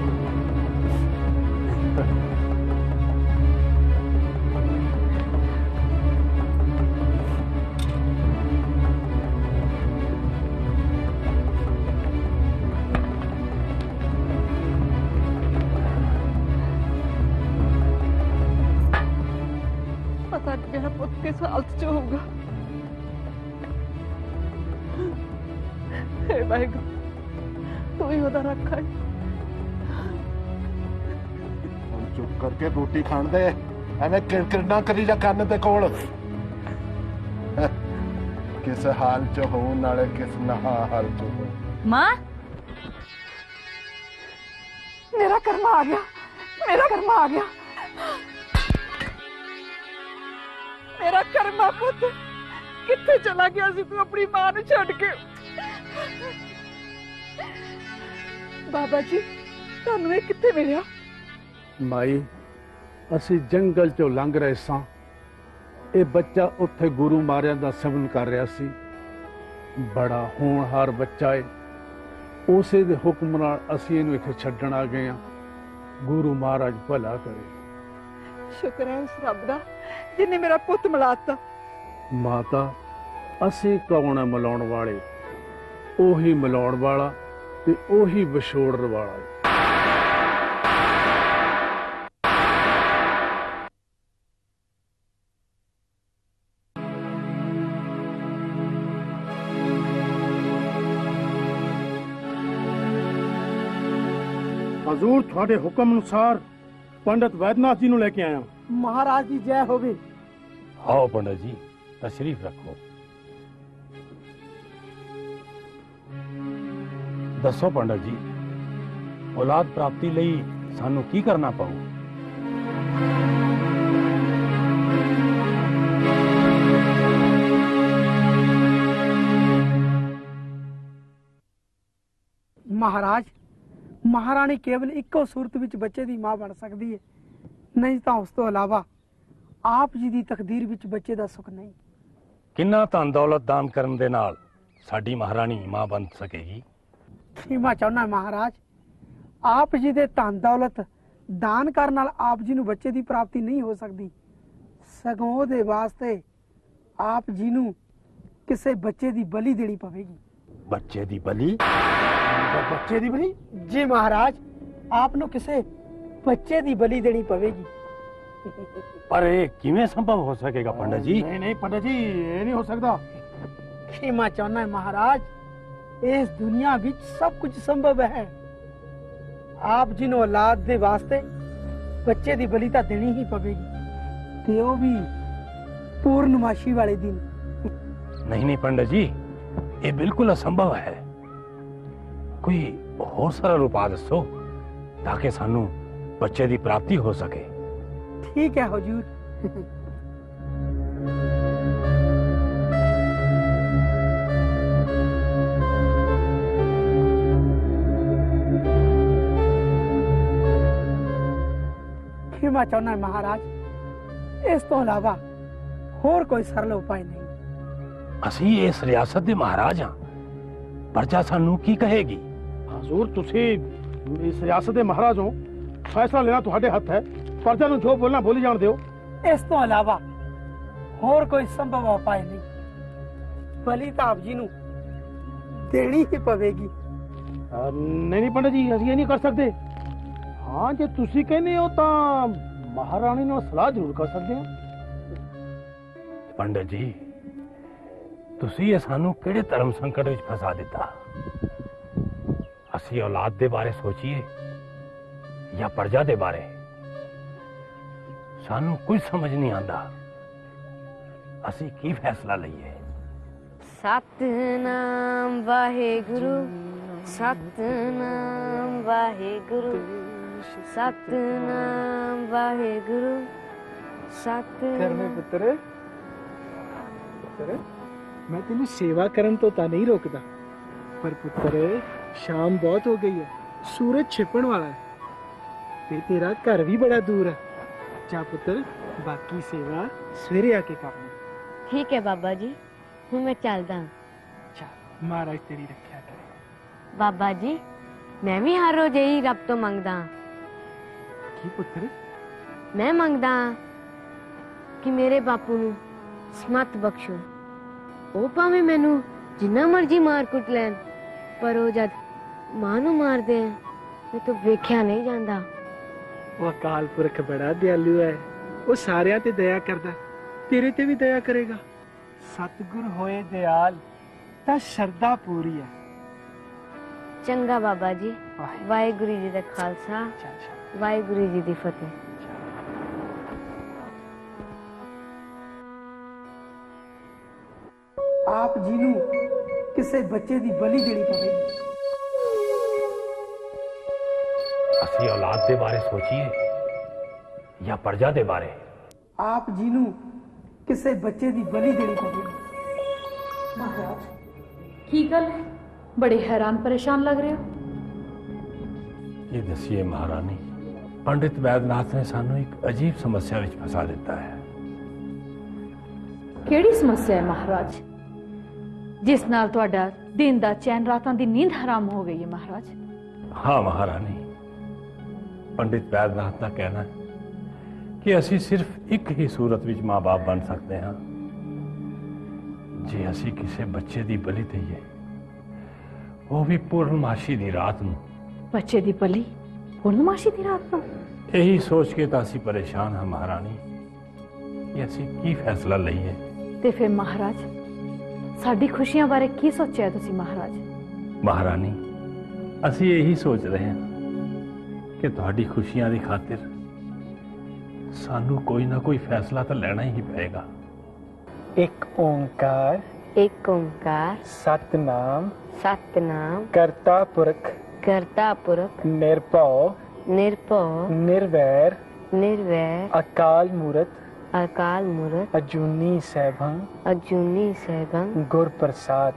ਚੁੱਪ ਕਰਕੇ ਰੋਟੀ ਖਾਣ ਦੇ। ਐਵੇਂ ਕਿਰਕਿਰ ਨਾ ਕਰੀ ਜਾ ਕੰਨ ਦੇ ਕੋਲ। ਕਿਸ ਹਾਲ ਚ ਹੋ ਨਾਲੇ ਕਿਸ ਨਾ ਹਾਲ ਚ ਹੋ ਮਾਂ? ਮੇਰਾ ਕਰਮਾ ਆ ਗਿਆ। ਮੇਰਾ ਕਰਮਾ ਆ ਗਿਆ। ਮੇਰਾ ਕਰਮਾ ਪੁੱਤ। ਕਿੱਥੇ ਚਲਾ ਗਿਆ ਸੀ ਤੂੰ ਆਪਣੀ ਮਾਂ ਨੂੰ ਛੱਡ ਕੇ? ਬਾਬਾ ਜੀ ਤੁਹਾਨੂੰ ਇਹ ਕਿੱਥੇ ਮਿਲਿਆ? ਮਾਈ ਅਸੀਂ ਜੰਗਲ ਚੋਂ ਲੰਘ ਰਹੇ ਸਾਂ। ਇਹ ਬੱਚਾ ਉੱਥੇ ਗੁਰੂ ਮਾਰਿਆਂ ਦਾ ਸਿਮਰਨ ਕਰ ਰਿਹਾ ਸੀ। ਬੜਾ ਹੋਣਹਾਰ ਬੱਚਾ ਏ। ਉਸੇ ਦੇ ਹੁਕਮ ਨਾਲ ਅਸੀਂ ਇਹਨੂੰ ਇੱਥੇ ਛੱਡਣ ਆ ਗਏ ਆ ਗੁਰੂ ਮਹਾਰਾਜ ਭਲਾ ਕਰੇ। ਸ਼ੁਕਰ ਹੈ ਉਸ ਰੱਬ ਦਾ ਜਿਨੇ ਮੇਰਾ ਪੁੱਤ ਮਿਲਾਤਾ। ਮਾਤਾ ਅਸੀਂ ਕੌਣ ਹੈ ਮਿਲਾਉਣ ਵਾਲੇ? ਉਹੀ ਮਿਲਾਉਣ ਵਾਲਾ ਤੇ ਉਹੀ ਵਿਛੋੜਨ ਵਾਲਾ। ਤੁਹਾਡੇ ਹੁਕਮ ਅਨੁਸਾਰ ਪੰਡਤ ਵੈਦਨਾਥ ਜੀ ਨੂੰ ਲੈ ਕੇ ਆਇਆ। ਮਹਾਰਾਜ ਦੀ ਜੈ ਹੋਵੇ। ਆਓ ਪੰਡਤ ਜੀ ਤਸ਼ਰੀਫ ਰੱਖੋ। ਦੱਸੋ ਪੰਡਤ ਜੀ ਔਲਾਦ ਪ੍ਰਾਪਤੀ ਲਈ ਸਾਨੂੰ ਕੀ ਕਰਨਾ ਪਊ? ਮਹਾਰਾਜ ਮਹਾਰਾਣੀ ਕੇਵਲ ਇੱਕੋ ਸੂਰਤ ਵਿੱਚ ਬੱਚੇ ਦੀ ਮਾਂ ਬਣ ਸਕਦੀ ਹੈ ਨਹੀਂ ਤਾਂ ਉਸ ਤੋਂ ਇਲਾਵਾ ਆਪ ਜੀ ਦੀ ਤਕਦੀਰ ਵਿੱਚ ਬੱਚੇ ਦਾ ਸੁੱਖ ਨਹੀਂ। ਕਿੰਨਾ ਧਨ ਦੌਲਤ ਦਾਨ ਕਰਨ ਦੇ ਨਾਲ ਸਾਡੀ ਮਹਾਰਾਣੀ ਮਾਂ ਬਣ ਸਕੇਗੀ? ਖੀਮਾ ਚਾਹੁੰਦਾ ਮਹਾਰਾਜ ਆਪ ਜੀ ਦੇ ਧਨ ਦੌਲਤ ਦਾਨ ਕਰਨ ਨਾਲ ਆਪ ਜੀ ਨੂੰ ਬੱਚੇ ਦੀ ਪ੍ਰਾਪਤੀ ਨਹੀਂ ਹੋ ਸਕਦੀ। ਸਗੋਂ ਉਹਦੇ ਵਾਸਤੇ ਆਪ ਜੀ ਨੂੰ ਕਿਸੇ ਬੱਚੇ ਦੀ ਬਲੀ ਦੇਣੀ ਪਵੇਗੀ। ਬੱਚੇ ਦੀ ਬਲੀ? ਬੱਚੇ ਦੀ ਬਲੀ ਜੀ ਮਹਾਰਾਜ ਆਪ ਨੂੰ ਕਿਸੇ ਬੱਚੇ ਦੀ ਬਲੀ ਦੇਣੀ ਪਵੇਗੀ। ਪਰ ਇਹ ਕਿਵੇਂ ਸੰਭਵ ਹੋ ਸਕੇਗਾ ਪੰਡਤ ਜੀ? ਨਹੀਂ ਨਹੀਂ ਪੰਡਤ ਜੀ ਇਹ ਨਹੀਂ ਹੋ ਸਕਦਾ। ਖੇਮਾ ਚਾਹੁੰਦਾ ਹੈ ਮਹਾਰਾਜ ਇਸ ਦੁਨੀਆ ਵਿੱਚ ਸਭ ਕੁਝ ਸੰਭਵ ਹੈ। ਆਪ ਜੀ ਨੂੰ ਔਲਾਦ ਦੇ ਵਾਸਤੇ ਬੱਚੇ ਦੀ ਬਲੀ ਤਾਂ ਦੇਣੀ ਹੀ ਪਵੇਗੀ। ਤੇ ਉਹ ਵੀ ਪੂਰਨਮਾਸ਼ੀ ਵਾਲੇ ਦਿਨ। ਨਹੀਂ ਨਹੀਂ ਪੰਡਤ ਜੀ ਇਹ ਬਿਲਕੁਲ ਅਸੰਭਵ ਹੈ। ਕੋਈ ਹੋਰ ਸਰਲ ਉਪਾਅ ਦੱਸੋ ਤਾਂ ਕਿ ਸਾਨੂੰ ਬੱਚੇ ਦੀ ਪ੍ਰਾਪਤੀ ਹੋ ਸਕੇ ਠੀਕ ਹੈ ਹਜੂਰ ਖਿਮਾ ਚਾਹੁੰਦਾ ਹੈ ਮਹਾਰਾਜ ਇਸ ਤੋਂ ਇਲਾਵਾ ਹੋਰ ਕੋਈ ਸਰਲ ਉਪਾਅ ਨਹੀਂ ਅਸੀਂ ਇਸ ਰਿਆਸਤ ਦੇ ਮਹਾਰਾਜ ਹਾਂ ਪ੍ਰਜਾ ਸਾਨੂੰ ਕੀ ਕਹੇਗੀ ਹਜ਼ੂਰ ਤੁਸੀਂ ਇਸ ਰਿਆਸਤ ਦੇ ਮਹਾਰਾਜ ਹੋ। ਫੈਸਲਾ ਲੈਣਾ ਤੁਹਾਡੇ ਹੱਥ ਹੈ। ਪ੍ਰਜਾ ਨੂੰ ਜੋ ਬੋਲਣਾ ਬੋਲੀ ਜਾਣ ਦਿਓ। ਇਸ ਤੋਂ ਇਲਾਵਾ ਹੋਰ ਕੋਈ ਸੰਭਵ ਉਪਾਅ ਨਹੀਂ। ਬਲੀ ਤਾਂ ਆਪ ਜੀ ਨੂੰ ਦੇਣੀ ਹੀ ਪਵੇਗੀ। ਨਹੀਂ ਨਹੀਂ ਪੰਡਤ ਜੀ ਅਸੀਂ ਇਹ ਨਹੀਂ ਕਰ ਸਕਦੇ। ਹਾਂ ਜੇ ਤੁਸੀਂ ਕਹਿੰਦੇ ਹੋ ਤਾਂ ਮਹਾਰਾਣੀ ਨਾਲ ਸਲਾਹ ਜ਼ਰੂਰ ਕਰ ਸਕਦੇ ਹਾਂ। ਪੰਡਤ ਜੀ ਤੁਸੀਂ ਇਹ ਸਾਨੂੰ ਕਿਹੜੇ ਧਰਮ ਸੰਕਟ ਵਿੱਚ ਫਸਾ ਦਿੱਤਾ? ਅਸੀਂ ਔਲਾਦ ਦੇ ਬਾਰੇ ਸੋਚੀਏ ਜਾਂ ਪ੍ਰਜਾ ਦੇ ਬਾਰੇ? ਸਾਨੂੰ ਕੁਝ ਸਮਝ ਨਹੀਂ ਆਉਂਦਾ। ਅਸੀਂ ਕੀ ਫੈਸਲਾ ਲਈਏ? ਸਤਨਾਮ ਵਾਹਿਗੁਰੂ ਸਤਨਾਮ ਵਾਹਿਗੁਰੂ ਸਤਨਾਮ ਵਾਹਿਗੁਰੂ ਸਤਨਾਮ ਪੁੱਤਰ ਪੁੱਤਰ ਮੈਂ ਤੈਨੂੰ ਸੇਵਾ ਕਰਨ ਤੋਂ ਤਾਂ ਨਹੀਂ ਰੋਕਦਾ ਪਰ ਪੁੱਤਰ ਸ਼ਾਮ ਬਹੁਤ ਹੋ ਗਈ ਹੈ। ਸੂਰਜ ਛਿਪਣ ਵਾਲਾ ਹੈ। ਤੇ ਤੇਰਾ ਘਰ ਵੀ ਬੜਾ ਦੂਰ ਹੈ। ਜਾ ਪੁੱਤਰ ਬਾਕੀ ਸੇਵਾ ਸਵੇਰੇ ਆ ਕੇ ਕਰਨੀ ਠੀਕ ਹੈ ਬਾਬਾ ਜੀ ਹੁਣ ਮੈਂ ਚੱਲਦਾ ਚਾ ਮਹਾਰਾਜ ਤੇਰੀ ਰੱਖਿਆ ਕਰੇ। ਬਾਬਾ ਜੀ ਮੈਂ ਵੀ ਹਰ ਰੋਜ਼ ਇਹੀ ਰੱਬ ਤੋਂ ਮੰਗਦਾ ਕੀ ਪੁੱਤਰ? ਮੈਂ ਮੰਗਦਾ ਕਿ ਮੇਰੇ ਬਾਪੂ ਨੂੰ ਸਮਤ ਬਖਸ਼ੋ। ਉਹ ਭਾਵੇਂ ਮੈਨੂੰ ਜਿੰਨਾ ਮਰਜ਼ੀ ਮਾਰ ਕੁੱਟ ਲੈਣ। ਪਰ ਉਹ ਜਦ ਮਾਂ ਨੂੰ ਮਾਰਦੇ ਆ ਮੈਂ ਤਾਂ ਵੇਖਿਆ ਨਹੀਂ ਜਾਂਦਾ। ਉਹ ਅਕਾਲ ਪੁਰਖ ਬੜਾ ਦਿਆਲੂ ਹੈ। ਉਹ ਸਾਰਿਆਂ ਤੇ ਦਇਆ ਕਰਦਾ ਤੇਰੇ ਤੇ ਵੀ ਦਇਆ ਕਰੇਗਾ। ਸਤਿਗੁਰ ਹੋਏ ਦਿਆਲ ਤਾਂ ਸ਼ਰਧਾ ਪੂਰੀ ਹੈ। ਚੰਗਾ ਬਾਬਾ ਜੀ ਵਾਹਿਗੁਰੂ। ਜੀ ਦਾ ਖਾਲਸਾ ਵਾਹਿਗੁਰੂ ਜੀ ਦੀ ਫਤਿਹ। ਆਪ ਜੀ ਨੂੰ ਕਿਸੇ ਬੱਚੇ ਦੀ ਬਲੀ ਦੇਣੀ ਪਵੇਗੀ। ਅਸੀਂ ਔਲਾਦ ਦੇ ਬਾਰੇ ਸੋਚੀਏ ਜਾਂ ਪ੍ਰਜਾ ਦੇ ਬਾਰੇ? ਆਪ ਜੀ ਨੂੰ ਕਿਸੇ ਬੱਚੇ ਦੀ ਬਲੀ ਦੇਣੀ ਪਵੇਗੀ। ਮਹਾਰਾਜ ਕੀ ਗੱਲ ਹੈ? ਬੜੇ ਹੈਰਾਨ ਪਰੇਸ਼ਾਨ ਲੱਗ ਰਹੇ ਹੋ। ਇਹ ਦੱਸੀਏ ਮਹਾਰਾਣੀ ਪੰਡਿਤ ਵੈਦਨਾਥ ਨੇ ਸਾਨੂੰ ਇੱਕ ਅਜੀਬ ਸਮੱਸਿਆ ਵਿੱਚ ਫਸਾ ਦਿੱਤਾ ਹੈ। ਕਿਹੜੀ ਸਮੱਸਿਆ ਹੈ ਮਹਾਰਾਜ? ਜਿਸ ਨਾਲ ਤੁਹਾਡਾ ਦਿਨ ਦਾ ਚੈਨ ਰਾਤਾਂ ਦੀ ਨੀਂਦ ਹਰਾਮ ਹੋ ਗਈ ਹੈ ਮਹਾਰਾਜ। ਹਾਂ ਮਹਾਰਾਣੀ ਪੰਡਿਤ ਵੈਦਨਾਥ ਦਾ ਕਹਿਣਾ ਹੈ ਕਿ ਅਸੀਂ ਸਿਰਫ ਇੱਕ ਹੀ ਸੂਰਤ ਵਿੱਚ ਮਾਂ-ਬਾਪ ਬਣ ਸਕਦੇ ਹਾਂ। ਜੇ ਅਸੀਂ ਕਿਸੇ ਬੱਚੇ ਦੀ ਬਲੀ ਦਈਏ ਉਹ ਵੀ ਪੂਰਨਮਾਸ਼ੀ ਦੀ ਰਾਤ ਨੂੰ। ਬੱਚੇ ਦੀ ਬਲੀ ਪੂਰਨਮਾਸ਼ੀ ਦੀ ਰਾਤ ਨੂੰ? ਇਹੀ ਸੋਚ ਕੇ ਤਾਂ ਅਸੀਂ ਪਰੇਸ਼ਾਨ ਹਾਂ ਮਹਾਰਾਣੀ ਕਿ ਅਸੀਂ ਕੀ ਫੈਸਲਾ ਲਈਏ। ਤੇ ਫਿਰ ਮਹਾਰਾਜ ਸਾਡੀ ਖੁਸ਼ੀਆਂ ਬਾਰੇ ਕੀ ਸੋਚਿਆ ਤੁਸੀਂ ਮਹਾਰਾਜ? ਮਹਾਰਾਣੀ ਅਸੀਂ ਇਹੀ ਸੋਚ ਰਹੇ ਹਾਂ ਕਿ ਤੁਹਾਡੀ ਖੁਸ਼ੀਆਂ ਦੀ ਖਾਤਰ ਸਾਨੂੰ ਕੋਈ ਨਾ ਕੋਈ ਫੈਸਲਾ ਤਾਂ ਲੈਣਾ ਹੀ ਪਏਗਾ। ਇੱਕ ਓੰਕਾਰ ਇੱਕ ਓੰਕਾਰ ਸਤਨਾਮ ਸਤਨਾਮ ਕਰਤਾ ਪੁਰਖ ਕਰਤਾ ਪੁਰਖ ਨਿਰਭਉ ਨਿਰਭਉ ਨਿਰਵੈਰ ਨਿਰਵੈਰ ਅਕਾਲ ਮੂਰਤ ਅਕਾਲ ਮੂਰਤ ਅਜੂਨੀ ਸੈਭੰ ਅਜੂਨੀ ਸੈਭੰ ਗੁਰ ਪ੍ਰਸਾਦ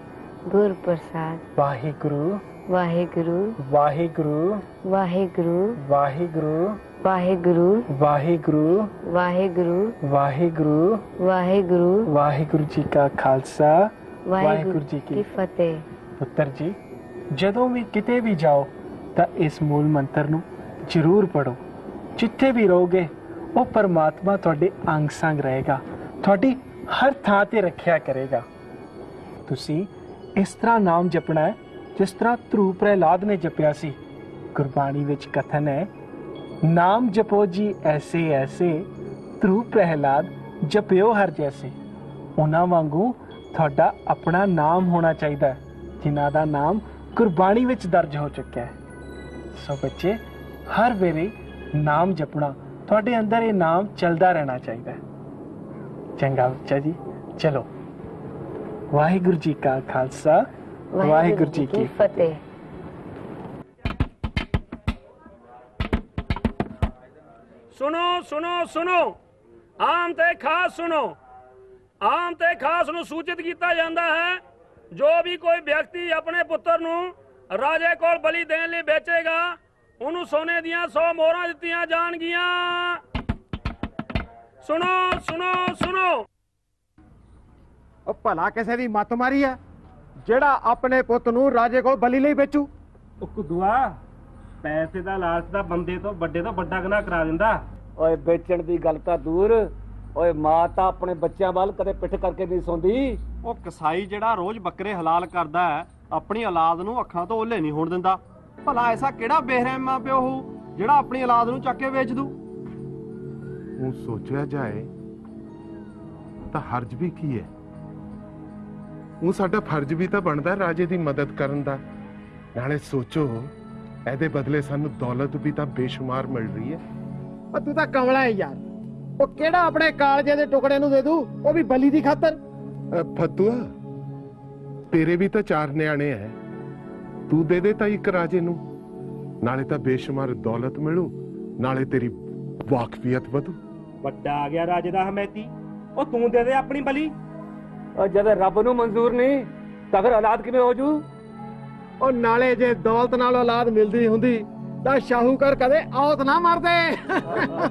ਗੁਰ ਪ੍ਰਸਾਦ ਵਾਹਿਗੁਰੂ ਵਾਹਿਗੁਰੂ ਵਾਹਿਗੁਰੂ ਵਾਹਿਗੁਰੂ ਵਾਹਿਗੁਰੂ ਵਾਹਿਗੁਰੂ ਵਾਹਿਗੁਰੂ ਵਾਹਿਗੁਰੂ ਵਾਹਿਗੁਰੂ ਵਾਹਿਗੁਰੂ ਵਾਹਿਗੁਰੂ ਜੀ ਕਾ ਖਾਲਸਾ ਵਾਹਿਗੁਰੂ ਜੀ ਕੀ ਫਤਿਹ ਪੁੱਤਰ ਜੀ ਜਦੋਂ ਵੀ ਕਿਤੇ ਵੀ ਜਾਓ ਤਾਂ ਇਸ ਮੂਲ ਮੰਤਰ ਨੂੰ ਜ਼ਰੂਰ ਪੜੋ ਜਿੱਥੇ ਵੀ ਰਹੋਗੇ ਉਹ ਪਰਮਾਤਮਾ ਤੁਹਾਡੇ ਅੰਗ ਸੰਗ ਰਹੇਗਾ। ਤੁਹਾਡੀ ਹਰ ਥਾਂ ਤੇ ਰੱਖਿਆ ਕਰੇਗਾ। ਤੁਸੀਂ ਇਸ ਤਰ੍ਹਾਂ ਨਾਮ ਜਪਣਾ ਹੈ ਜਿਸ ਤਰ੍ਹਾਂ ਧਰੂ ਪ੍ਰਹਿਲਾਦ ਨੇ ਜਪਿਆ ਸੀ। ਗੁਰਬਾਣੀ ਵਿੱਚ ਕਥਨ ਹੈ ਨਾਮ ਜਪੋ ਜੀ ਐਸੇ ਐਸੇ ਧਰੂ ਪ੍ਰਹਿਲਾਦ ਜਪਿਓ ਹਰ ਜੈਸੇ। ਉਹਨਾਂ ਵਾਂਗੂ ਤੁਹਾਡਾ ਆਪਣਾ ਨਾਮ ਹੋਣਾ ਚਾਹੀਦਾ ਹੈ, ਜਿਨ੍ਹਾਂ ਦਾ ਨਾਮ ਗੁਰਬਾਣੀ ਵਿੱਚ ਦਰਜ ਹੋ ਚੁੱਕਿਆ ਹੈ। ਸੋ ਬੱਚੇ ਹਰ ਵੇਲੇ ਨਾਮ ਜਪਣਾ ਤੁਹਾਡੇ ਅੰਦਰ ਇਹ ਨਾਮ ਚੱਲਦਾ ਰਹਿਣਾ ਚਾਹੀਦਾ ਹੈ। ਚੰਗਾ ਬੱਚਾ ਜੀ ਚਲੋ। ਵਾਹਿਗੁਰੂ ਜੀ ਕਾ ਖਾਲਸਾ ਵਾਹਿਗੁਰੂ ਜੀ ਕੀ ਫਤਿਹ। ਸੁਣੋ ਸੁਣੋ ਸੁਣੋ। ਆਮ ਤੇ ਖਾਸ ਸੁਣੋ। ਆਮ ਤੇ ਖਾਸ ਨੂੰ ਸੂਚਿਤ ਕੀਤਾ ਜਾਂਦਾ ਹੈ ਜੋ ਵੀ ਕੋਈ ਵਿਅਕਤੀ ਆਪਣੇ ਪੁੱਤਰ ਨੂੰ ਰਾਜੇ ਕੋਲ ਬਲੀ ਦੇਣ ਲਈ ਵੇਚੇਗਾ ਉਹਨੂੰ ਸੋਨੇ ਦੀਆਂ 100 ਮੋਹਰਾਂ ਦਿੱਤੀਆਂ ਜਾਣਗੀਆਂ। ਸੁਣੋ ਸੁਣੋ ਸੁਣੋ। ਉਹ ਭਲਾ ਕਿਸੇ ਦੀ ਮੱਤ ਮਾਰੀ ਆ ਜਿਹੜਾ ਆਪਣੇ ਪੁੱਤ ਨੂੰ ਰਾਜੇ ਕੋਲ ਬਲੀ ਲਈ ਵੇਚੂ। ਉਹ ਕੁਦੂਆ ਪੈਸੇ ਦਾ ਲਾਲਚ ਦਾ ਬੰਦੇ ਤੋਂ ਵੱਡੇ ਤੋਂ ਵੱਡਾ ਗੁਨਾਹ ਕਰਾ ਦਿੰਦਾ। ਓਏ ਵੇਚਣ ਦੀ ਗੱਲ ਤਾਂ ਦੂਰ ਓਏ ਮਾਂ ਤਾਂ ਆਪਣੇ ਬੱਚਿਆਂ ਵੱਲ ਕਦੇ ਪਿੱਠ ਕਰਕੇ ਨਹੀਂ ਸੌਂਦੀ। ਉਹ ਕਸਾਈ ਜਿਹੜਾ ਰੋਜ਼ ਬੱਕਰੇ ਹਲਾਲ ਕਰਦਾ ਆਪਣੀ ਔਲਾਦ ਨੂੰ ਅੱਖਾਂ ਤੋਂ ਓਲੇ ਨਹੀਂ ਹੋਣ ਦਿੰਦਾ। ਭਲਾ ਐਸਾ ਕਿਹੜਾ ਬੇਰਹਿਮ ਮਾਂ ਪਿਓ ਹੋ ਜਿਹੜਾ ਆਪਣੀ ਔਲਾਦ ਨੂੰ ਚੱਕ ਕੇ ਵੇਚ ਦੂ ਉਹ ਸੋਚਿਆ ਜਾਏ ਤਾਂ ਹਰਜ ਵੀ ਕੀ ਹੈ ਉਹ ਸਾਡਾ ਫਰਜ਼ ਵੀ ਤਾਂ ਬਣਦਾ ਰਾਜੇ ਦੀ ਮਦਦ ਕਰਨ ਦਾ। ਨਾਲੇ ਸੋਚੋ ਇਹਦੇ ਬਦਲੇ ਸਾਨੂੰ ਦੌਲਤ ਵੀ ਤਾਂ ਬੇਸ਼ੁਮਾਰ ਮਿਲ ਰਹੀ ਹੈ ਉਹ ਤੂੰ ਤਾਂ ਕਮਲਾ ਹੈ ਯਾਰ। ਉਹ ਕਿਹੜਾ ਆਪਣੇ ਕਾਲਜੇ ਦੇ ਟੁਕੜੇ ਨੂੰ ਦੇ ਦੂ ਉਹ ਵੀ ਬਲੀ ਦੀ ਖਾਤਰ। ਫਤੂਆ ਤੇਰੇ ਵੀ ਤਾਂ ਚਾਰ ਨਿਆਣੇ ਐ। ਤੂੰ ਦੇ ਦੇ ਤਾਂ ਇੱਕ ਰਾਜੇ ਨੂੰ। ਨਾਲੇ ਤਾਂ ਬੇਸ਼ੁਮਾਰ ਦੌਲਤ ਮਿਲੂ ਨਾਲੇ ਤੇਰੀ ਵਾਕਫੀਅਤ ਵਧੂ। ਵੱਡਾ ਆ ਗਿਆ ਰਾਜੇ ਦਾ ਹਮੈਤੀ। ਉਹ ਤੂੰ ਦੇ ਦੇ ਆਪਣੀ ਬਲੀ। ਓ ਜਦ ਰੱਬ ਨੂੰ ਮਨਜ਼ੂਰ ਨਹੀਂ ਤਾਂ ਫਿਰ ਔਲਾਦ ਕਿਵੇਂ ਹੋ ਜੂ? ਉਹ ਨਾਲੇ ਜੇ ਦੌਲਤ ਨਾਲ ਔਲਾਦ ਮਿਲਦੀ ਹੁੰਦੀ ਤਾਂ ਸ਼ਾਹੂਕਾਰ ਕਦੇ ਔਤ ਨਾ ਮਰਦੇ।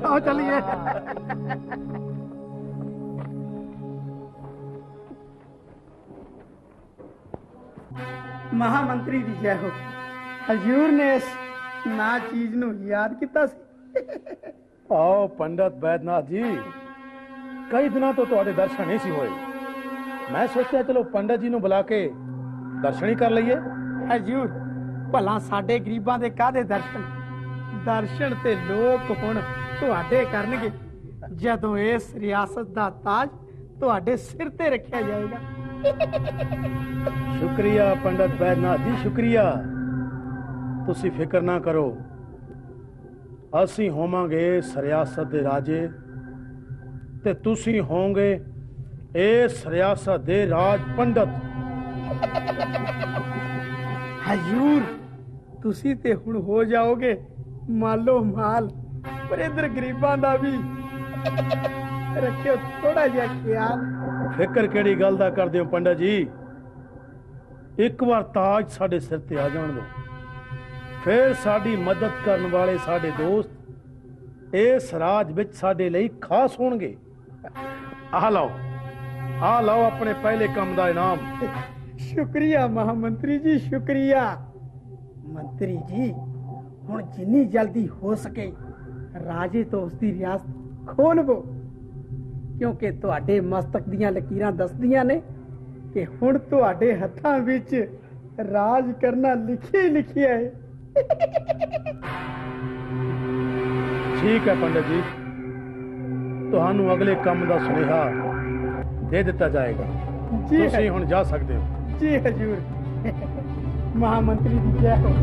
ਆਓ ਚੱਲੀਏ। ਮਹਾਮੰਤਰੀ ਦੀ ਜੈ ਹੋ ਹਜ਼ੂਰ ਨੇ ਇਸ ਨਾ ਚੀਜ਼ ਨੂੰ ਯਾਦ ਕੀਤਾ ਸੀ। ਆਓ ਪੰਡਤ ਬੈਦਨਾਥ ਜੀ ਕਈ ਦਿਨਾਂ ਤੋਂ ਤੁਹਾਡੇ ਦਰਸ਼ਨ ਨਹੀਂ ਸੀ ਹੋਏ। ਮੈਂ ਸੋਚਿਆ ਚਲੋ ਪੰਡਤ ਜੀ ਨੂੰ ਬੁਲਾ ਕੇ ਦਰਸ਼ਨ ਹੀ ਕਰ ਲਈਏ। ਹਜ਼ੂਰ ਭਲਾ ਸਾਡੇ ਗਰੀਬਾਂ ਦੇ ਕਾਦੇ ਦਰਸ਼ਨ? ਦਰਸ਼ਨ ਤੇ ਲੋਕ ਹੁਣ ਤੁਹਾਡੇ ਕਰਨਗੇ। ਜਦੋਂ ਇਸ ਰਿਆਸਤ ਦਾ ਤਾਜ ਤੁਹਾਡੇ ਸਿਰ ਤੇ ਰੱਖਿਆ ਜਾਏਗਾ। ਸ਼ੁਕਰੀਆ ਪੰਡਤ ਬੈਦਨਾਥ ਜੀ, ਸ਼ੁਕਰੀਆ। ਤੁਸੀਂ ਫਿਕਰ ਨਾ ਕਰੋ। ਅਸੀਂ ਹੋਵਾਂਗੇ ਇਸ ਦੇ ਰਾਜੇ ਤੇ ਤੁਸੀਂ ਹੋਵੋਗੇ ਇਸ ਰਿਆਸਤ ਦੇ ਰਾਜ ਪੰਡਤ। ਹਜ਼ੂਰ, ਤੁਸੀਂ ਤੇ ਹੁਣ ਹੋ ਜਾਓਗੇ ਮਾਲੋ ਮਾਲ, ਪਰ ਇਧਰ ਗਰੀਬਾਂ ਦਾ ਵੀ। ਰੱਖਿਓ ਥੋੜਾ ਜਿਹਾ ਖਿਆਲ। ਫਿਕਰ ਕਿਹੜੀ ਗੱਲ ਦਾ ਕਰਦੇ ਹੋ ਪੰਡਤ ਜੀ? ਇੱਕ ਵਾਰ ਤਾਜ ਸਾਡੇ ਸਿਰ ਤੇ ਆ ਜਾਣ ਦਿਓ। ਫਿਰ ਸਾਡੀ ਮਦਦ ਕਰਨ ਵਾਲੇ ਸਾਡੇ ਦੋਸਤ ਇਸ ਰਾਜ ਵਿੱਚ ਸਾਡੇ ਲਈ ਖਾਸ ਹੋਣਗੇ। ਆਹ ਲਓ ਆਹ ਲਓ ਆਪਣੇ ਪਹਿਲੇ ਕੰਮ ਦਾ ਇਨਾਮ। ਸ਼ੁਕਰੀਆ ਮਹਾਮੰਤਰੀ ਜੀ, ਸ਼ੁਕਰੀਆ। ਮੰਤਰੀ ਜੀ, ਹੁਣ ਜਿੰਨੀ ਜਲਦੀ ਹੋ ਸਕੇ ਰਾਜੇ ਤੋਂ ਉਸ ਦੀ ਰਿਆਸਤ ਖੋਲਵੋ ਕਿਉਂਕਿ ਤੁਹਾਡੇ ਮਸਤਕ ਦੀਆਂ ਲਕੀਰਾਂ ਦੱਸਦੀਆਂ ਨੇ ਕਿ ਹੁਣ ਤੁਹਾਡੇ ਹੱਥਾਂ ਵਿੱਚ ਰਾਜ ਕਰਨਾ ਲਿਖਿਆ ਹੀ ਲਿਖਿਆ ਹੈ। ਠੀਕ ਹੈ ਪੰਡਤ ਜੀ। ਤੁਹਾਨੂੰ ਅਗਲੇ ਕੰਮ ਦਾ ਸੁਨੇਹਾ ਦੇ ਦਿੱਤਾ ਜਾਏਗਾ। ਜੀ ਤੁਸੀਂ ਹੁਣ ਜਾ ਸਕਦੇ ਹੋ। ਜੀ ਹਜੂਰ। ਮਹਾਮੰਤਰੀ ਦੀ ਜੈ ਹੋ।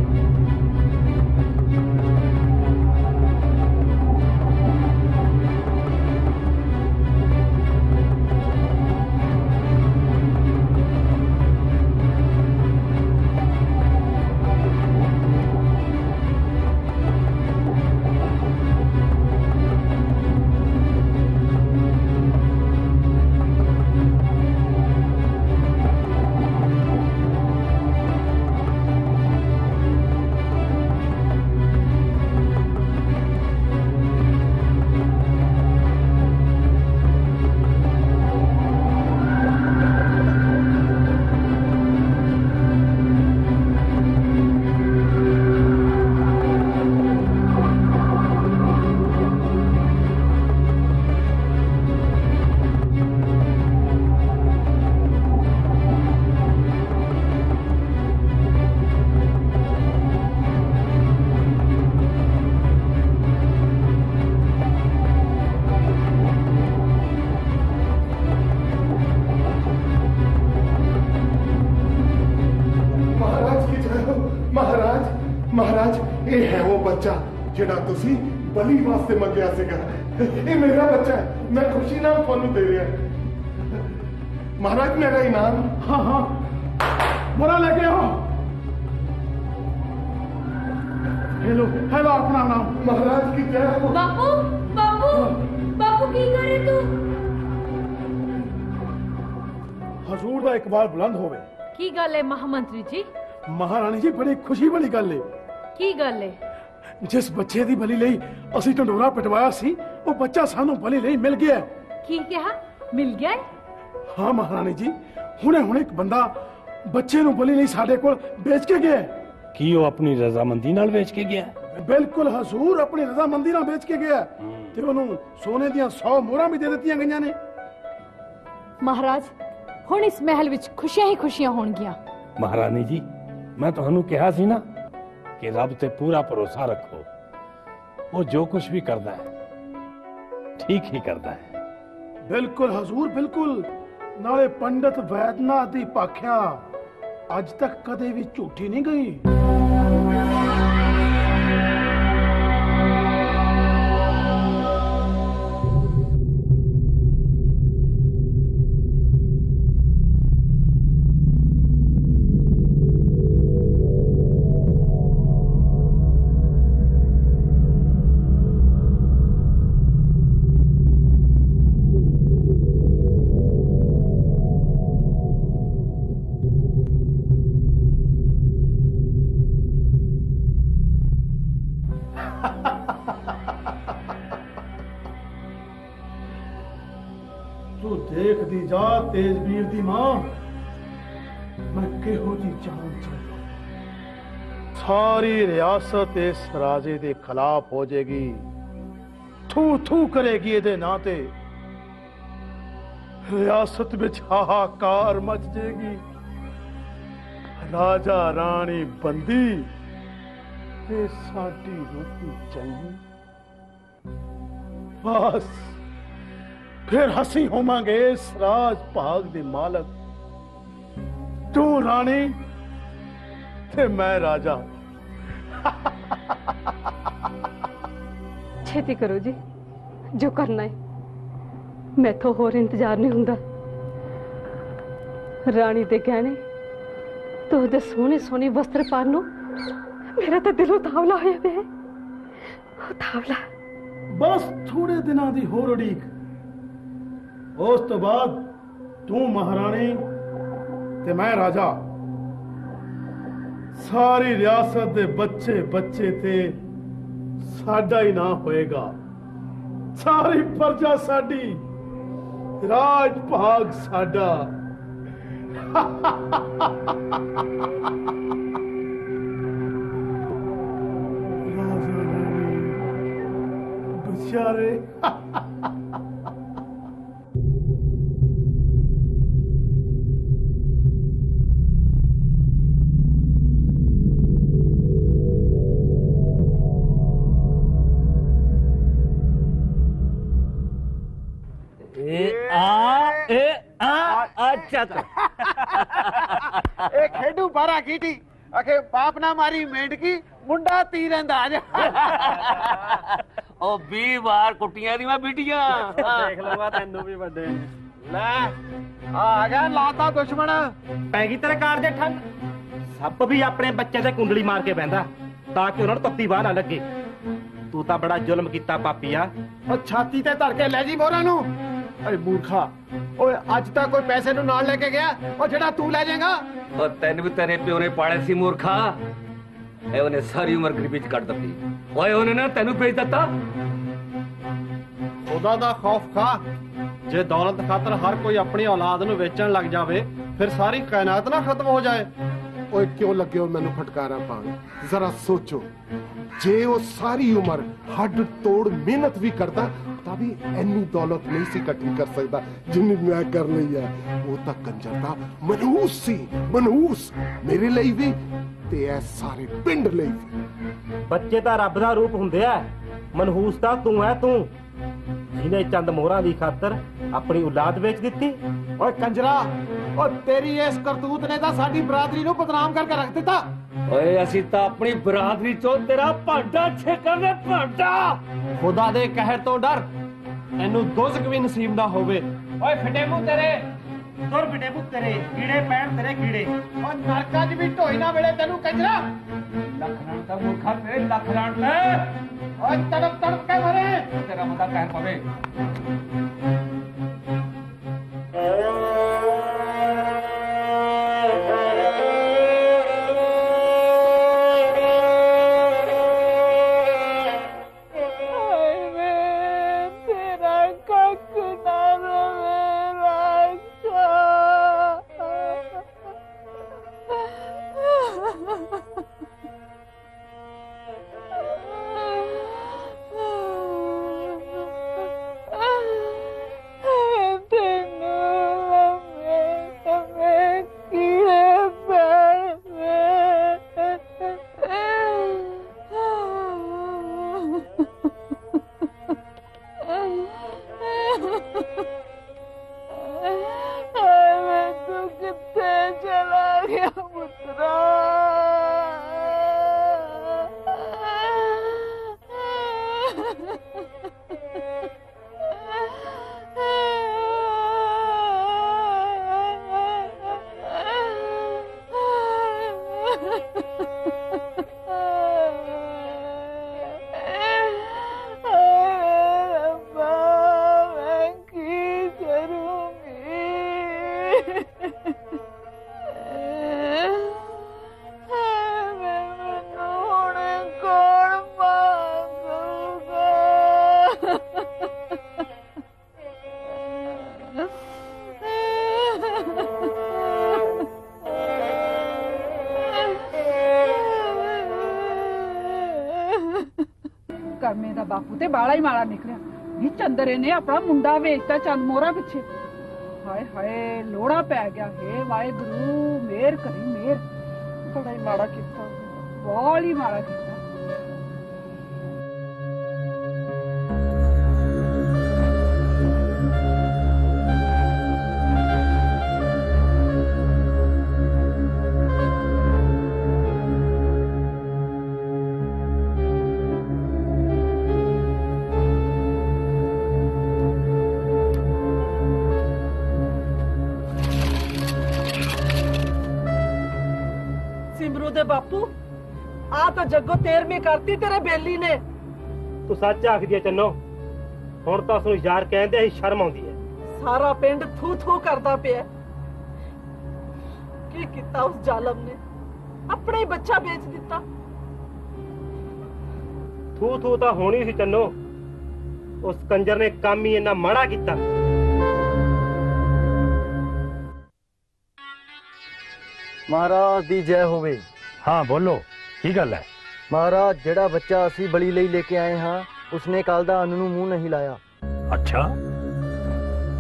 ਵਾਸਤੇ ਮੰਗਿਆ ਸੀਗਾ ਇਹ ਮੇਰਾ ਬੱਚਾ ਹੈ ਮੈਂ ਖੁਸ਼ੀ ਨਾਲ ਤੁਹਾਨੂੰ ਦੇ ਰਿਹਾ ਮਹਾਰਾਜ ਮੇਰਾ ਇਨਾਮ ਹਾਂ ਹਾਂ ਬੋਰਾ ਲੈ ਕੇ ਆਓ ਹੈਲੋ ਹੈਲੋ ਆਪਣਾ ਨਾਮ ਮਹਾਰਾਜ ਕੀ ਜੈ ਹੋ ਬਾਪੂ ਬਾਪੂ ਬਾਪੂ ਕੀ ਕਰੇ ਤੂੰ ਹਜ਼ੂਰ ਦਾ ਇਕਬਾਲ ਬੁਲੰਦ ਹੋਵੇ ਕੀ ਗੱਲ ਹੈ ਮਹਾਮੰਤਰੀ ਜੀ ਮਹਾਰਾਣੀ ਜੀ ਬੜੀ ਖੁਸ਼ੀ ਵਾਲੀ ਗੱਲ ਏ ਕੀ ਗੱਲ ਹੈ ਜਿਸ ਬੱਚੇ ਦੀ ਬਲੀ ਲਈ ਅਸੀਂ ਢੰਡੋਰਾ ਪਟਵਾਇਆ ਸੀ ਉਹ ਬੱਚਾ ਸਾਨੂੰ ਬਲੀ ਲਈ ਮਿਲ ਗਿਆ। ਕੀ ਕਿਹਾ ਮਿਲ ਗਿਆ ਹੈ? ਹਾਂ ਮਹਾਰਾਣੀ ਜੀ ਹੁਣੇ ਹੁਣੇ ਇੱਕ ਬੰਦਾ ਬੱਚੇ ਨੂੰ ਬਲੀ ਲਈ ਸਾਡੇ ਕੋਲ ਵੇਚ ਕੇ ਗਿਆ। ਕੀ ਉਹ ਆਪਣੀ ਰਜ਼ਾਮੰਦੀ ਨਾਲ ਵੇਚ ਕੇ ਗਿਆ ਬਿਲਕੁਲ ਹਜ਼ੂਰ ਆਪਣੀ ਰਜ਼ਾਮੰਦੀ ਨਾਲ ਵੇਚ ਕੇ ਗਿਆ। ਤੇ ਉਹਨੂੰ ਸੋਨੇ ਦੀਆਂ 100 ਮੋਹਰਾਂ ਵੀ ਦੇ ਦਿੱਤੀਆਂ ਗਈਆਂ ਨੇ ਮਹਾਰਾਜ ਹੁਣ ਇਸ ਮਹਿਲ ਵਿੱਚ ਖੁਸ਼ੀਆਂ ਹੀ ਖੁਸ਼ੀਆਂ ਹੋਣਗੀਆਂ ਮਹਾਰਾਣੀ ਜੀ ਮੈਂ ਤੁਹਾਨੂੰ ਕਿਹਾ ਸੀ ਨਾ ਕਿ ਰੱਬ ਤੇ ਪੂਰਾ ਭਰੋਸਾ ਰੱਖੋ ਉਹ ਜੋ ਕੁਝ ਵੀ ਕਰਦਾ ਹੈ, ਠੀਕ ਹੀ ਕਰਦਾ ਹੈ। ਬਿਲਕੁਲ ਹਜ਼ੂਰ, ਬਿਲਕੁਲ। ਨਾਲੇ ਪੰਡਤ ਵੈਦਨਾਥ ਦੀ ਪਾਖਿਆ ਅੱਜ ਤੱਕ ਕਦੇ ਵੀ ਝੂਠੀ ਨਹੀਂ ਗਈ। ਸਾਰੀ ਇਸ ਰਾਜੇ ਦੇ ਖਿਲਾਫ ਹੋ ਜਾਏਗੀ। ਥੂ ਥੂ ਕਰੇਗੀ ਇਹਦੇ ਨਾਂ ਤੇ। ਰਿਆਸਤ ਵਿੱਚ ਹਾਹਾਕਾਰ ਮਚ ਜੇਗੀ ਰਾਜਾ ਰਾਣੀ ਬੰਦੀ ਤੇ ਸਾਡੀ ਰੋਟੀ ਚੰਗੀ। ਬਸ, ਫਿਰ ਹਸੀ ਹੋਵਾਂਗੇ ਇਸ ਰਾਜ ਭਾਗ ਦੇ ਮਾਲਕ। ਤੂੰ ਰਾਣੀ ਤੇ ਮੈਂ ਰਾਜਾ। (laughs) ਛੇਤੀ ਕਰੋ ਜੀ, ਜੋ ਕਰਨਾ ਹੈ। ਮੈਥੋਂ ਹੋਰ ਇੰਤਜ਼ਾਰ ਨਹੀਂ ਹੁੰਦਾ। ਰਾਣੀ ਦੇ ਗਹਿਣੇ, ਤੇ ਸੋਹਣੇ ਸੋਹਣੇ ਵਸਤਰ ਪਾਣ ਨੂੰ ਮੇਰਾ ਤਾਂ ਦਿਲੋਂ ਤਾਵਲਾ ਹੋਇਆ ਪਿਆ ਉਹ ਤਾਵਲਾ। ਬਸ ਥੋੜੇ ਦਿਨਾਂ ਦੀ ਹੋਰ ਉਡੀਕ। ਉਸ ਤੋਂ ਬਾਅਦ ਤੂੰ ਮਹਾਰਾਣੀ ਤੇ ਮੈਂ ਰਾਜਾ। ਸਾਰੀ ਰਿਆਸਤ ਦੇ ਬੱਚੇ ਬੱਚੇ ਤੇ ਸਾਡਾ ਹੀ ਨਾਂ ਹੋਏਗਾ। ਸਾਰੀ ਪ੍ਰਜਾ ਸਾਡੀ, ਰਾਜ ਭਾਗ ਸਾਡਾ। ਰਾਜਾ ਰਾਣੀ ਅੱਛਾ ਇਹ ਖੇਡੂ ਬਾਰਾ ਕੀਟੀ ਅਖੇ ਬਾਪ ਨਾ ਮਾਰੀ ਮੇਂਢਕੀ ਮੁੰਡਾ ਤੀ ਰਹਿੰਦਾ ਅੱਜ ਉਹ 20 ਵਾਰ ਕੁੱਟੀਆਂ ਦੀ ਮੈਂ ਬੀਟੀਆਂ। ਦੇਖ ਲਵਾਂ ਤੈਨੂੰ ਵੀ ਵੱਡੇ। ਲੈ ਆ ਆ ਗਿਆ ਲਾਤਾ ਦੁਸ਼ਮਣ। ਪੈ ਗਈ ਤੇਰੇ ਕਾਰ ਦੇ ਠੰਡ। ਸੱਪ ਵੀ ਆਪਣੇ ਬੱਚੇ ਤੇ ਕੁੰਡਲੀ ਮਾਰ ਕੇ ਬਹਿੰਦਾ ਤਾਂ ਕਿ ਉਹਨਾਂ ਨੂੰ ਤੱਤੀ ਬਾਹ ਨਾ ਲੱਗੇ। ਤੂੰ ਤਾਂ ਬੜਾ ਜ਼ੁਲਮ ਕੀਤਾ ਪਾਪੀਆ ਉਹ ਛਾਤੀ ਤੇ ਧਰ ਕੇ ਲੈ ਜੀ ਮੋਹਰਾਂ ਨੂੰ। ਅਰੇ ਮੂਰਖਾ। ਓਏ ਅੱਜ ਤੱਕ ਕੋਈ ਪੈਸੇ ਨੂੰ ਨਾਲ ਲੈ ਕੇ ਗਿਆ ਉਹ ਜਿਹੜਾ ਤੂੰ ਲੈ ਜਾਏਗਾ। ਉਹ ਤੈਨੂੰ ਵੀ ਤੇਰੇ ਪਿਓ ਨੇ ਪਾਲੇ ਸੀ ਮੂਰਖਾ। ਇਹ ਉਹਨੇ ਸਾਰੀ ਉਮਰ ਗਰੀਬੀ ਚ ਕੱਟ ਦਿੱਤੀ। ਓਏ ਉਹਨੇ ਨਾ ਤੈਨੂੰ ਵੇਚ ਦਿੱਤਾ। ਖੁਦਾ ਦਾ ਖੌਫ ਖਾ। ਜੇ ਦੌਲਤ ਖਾਤਰ ਹਰ ਕੋਈ ਆਪਣੀ ਔਲਾਦ ਨੂੰ ਵੇਚਣ ਲੱਗ ਜਾਵੇ ਫਿਰ ਸਾਰੀ ਕਾਇਨਾਤ ਨਾ ਖਤਮ ਹੋ ਜਾਏ। ਓਏ ਕਿਉਂ ਲੱਗੇ ਮੈਨੂੰ ਫਟਕਾਰਾ ਪਾਉਣ? ਜ਼ਰਾ ਸੋਚੋ। ਜੇ ਉਹ ਸਾਰੀ ਉਮਰ ਹੱਡ ਤੋੜ ਮਿਹਨਤ ਵੀ ਕਰਦਾ, ਤਾਂ ਵੀ ਇੰਨੀ ਦੌਲਤ ਨਹੀਂ ਸੀ ਇਕੱਠੀ ਕਰ ਸਕਦਾ ਜਿੰਨੀ ਮੈਂ ਕਰ ਲਈ ਹੈ। ਉਹ ਤਾਂ ਕੰਜਰ ਦਾ ਮਨਹੂਸ ਸੀ, ਮਨਹੂਸ। ਮੇਰੇ ਲਈ ਵੀ ਤੇ ਇਹ ਸਾਰੇ ਪਿੰਡ ਲਈ ਵੀ। ਬੱਚੇ ਤਾਂ ਰੱਬ ਦਾ ਰੂਪ ਹੁੰਦੇ ਆ। ਮਨਹੂਸ ਤਾਂ ਤੂੰ ਹੈ ਤੂੰ। ਜਿਹਨੇ ਚੰਦ ਮੋਹਰਾਂ ਦੀ ਖਾਤਰ ਆਪਣੀ ਔਲਾਦ ਵੇਚ ਦਿੱਤੀ। ਓਏ ਕੰਜਰਾ ਓ ਤੇਰੀ ਇਸ ਕਰਤੂਤ ਨੇ ਤਾਂ ਸਾਡੀ ਬਰਾਦਰੀ ਨੂੰ ਬਦਨਾਮ ਕਰਕੇ ਰੱਖ ਦਿੱਤਾ। ਓਏ ਅਸੀਂ ਤਾਂ ਆਪਣੀ ਬਰਾਦਰੀ ਚੋਂ ਤੇਰਾ ਭਾਂਡਾ ਛੇਕਾਂਗੇ ਭਾਂਡਾ! ਖੁਦਾ ਦੇ ਕਹਿਰ ਤੋਂ ਡਰ। ਤੈਨੂੰ ਦੁਜ਼ਕ ਵੀ ਨਸੀਬ ਨਾ ਹੋਵੇ। ਓਏ ਫਿੱਟੇ ਮੂੰਹ ਤੇਰੇ। ਤੁਰ ਫਿੱਟੇ ਮੂੰਹ ਤੇਰੇ ਕੀੜੇ ਪੈਣ ਤੇਰੇ ਕੀੜੇ। ਓ ਨਰਕਾਂ 'ਚ ਵੀ ਢੋਈ ਨਾ ਮਿਲੇ ਤੈਨੂੰ ਕੰਜਰਾ। ਲੱਖ ਰਾਂ ਦਾ ਮੂਰਖਾ ਤੇਰੇ ਲੱਖ ਰਾਂ ਤੇ। ਓਏ ਤੜਪ ਤੜਪ ਕੇ ਮਰੇ। ਤੇਰਾ ਬੰਦਾ ਕਹਿਰ ਪਵੇ। ਤੇ ਬਾਲਾ ਹੀ ਮਾੜਾ ਨਿਕਲਿਆ। ਵੀ ਚੰਦਰੇ ਨੇ ਆਪਣਾ ਮੁੰਡਾ ਵੇਚਤਾ ਚੰਦ ਮੋਹਰਾ ਪਿੱਛੇ। ਹਾਏ ਹਾਏ, ਲੋੜਾ ਪੈ ਗਿਆ। ਹੇ ਵਾਹਿਗੁਰੂ ਮੇਰ ਕਰੀ ਮੇਰ ਬੜਾ ਹੀ ਮਾੜਾ ਕੀਤਾ। ਬਹੁਤ ਹੀ ਮਾੜਾ ਕੀਤਾ। ਬਾਪੂ। ਆ ਤਾਂ ਜੱਗੋ 13ਵੀਂ ਕਰਤੀ ਤੇਰੇ ਬੇਲੀ ਨੇ। ਤੂੰ ਸੱਚ ਆਖਦੀ ਐ ਚੰਨੋ। ਹੁਣ ਤਾਂ ਉਸ ਨੂੰ ਯਾਰ ਕਹਿੰਦੇ ਹੀ ਸ਼ਰਮ ਆਉਂਦੀ ਐ। ਸਾਰਾ ਪਿੰਡ ਥੂ ਥੂ ਕਰਦਾ ਪਿਆ। ਕੀ ਕੀਤਾ ਉਸ ਜ਼ਾਲਮ ਨੇ? ਆਪਣਾ ਹੀ ਬੱਚਾ ਵੇਚ ਦਿੱਤਾ। ਥੂ ਥੂ ਤਾਂ ਹੋਣੀ ਸੀ ਚੰਨੋ। ਉਸ ਕੰਜਰ ਨੇ ਕੰਮ ਹੀ ਇੰਨਾ ਮਾੜਾ ਕੀਤਾ। ਮਹਾਰਾਜ ਦੀ ਜੈ ਹੋਵੇ। ਹਾਂ ਬੋਲੋ ਕੀ ਗੱਲ ਹੈ ਮਹਾਰਾਜ ਜਿਹੜਾ ਬੱਚਾ ਅਸੀਂ ਬਲੀ ਲਈ ਲੈ ਕੇ ਆਏ ਹਾਂ ਉਸਨੇ ਕੱਲ ਦਾ ਅੰਨ ਨੂੰ ਮੂੰਹ ਨਹੀਂ ਲਾਇਆ ਅੱਛਾ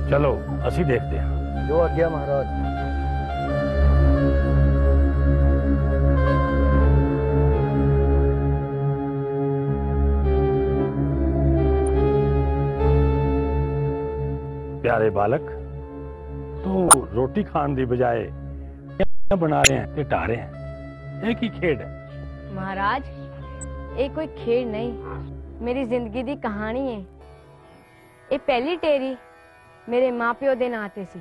ਚਲੋ ਅਸੀਂ ਦੇਖਦੇ ਹਾਂ ਜੋ ਆਗਿਆ ਮਹਾਰਾਜ ਪਿਆਰੇ ਬਾਲਕ ਤੂੰ ਰੋਟੀ ਖਾਣ ਦੀ ਬਜਾਏ क्या बना रहे हैं ते टा रहे हैं ਇਹ ਕੀ ਖੇਡ ਹੈ ਮਹਾਰਾਜ ਇਹ ਕੋਈ ਖੇਡ ਨਹੀਂ ਮੇਰੀ ਜ਼ਿੰਦਗੀ ਦੀ ਕਹਾਣੀ ਹੈ ਇਹ ਪਹਿਲੀ ਟੇਰੀ ਮੇਰੇ ਮਾਪਿਓ ਦੇ ਨਾਂ ਤੇ ਸੀ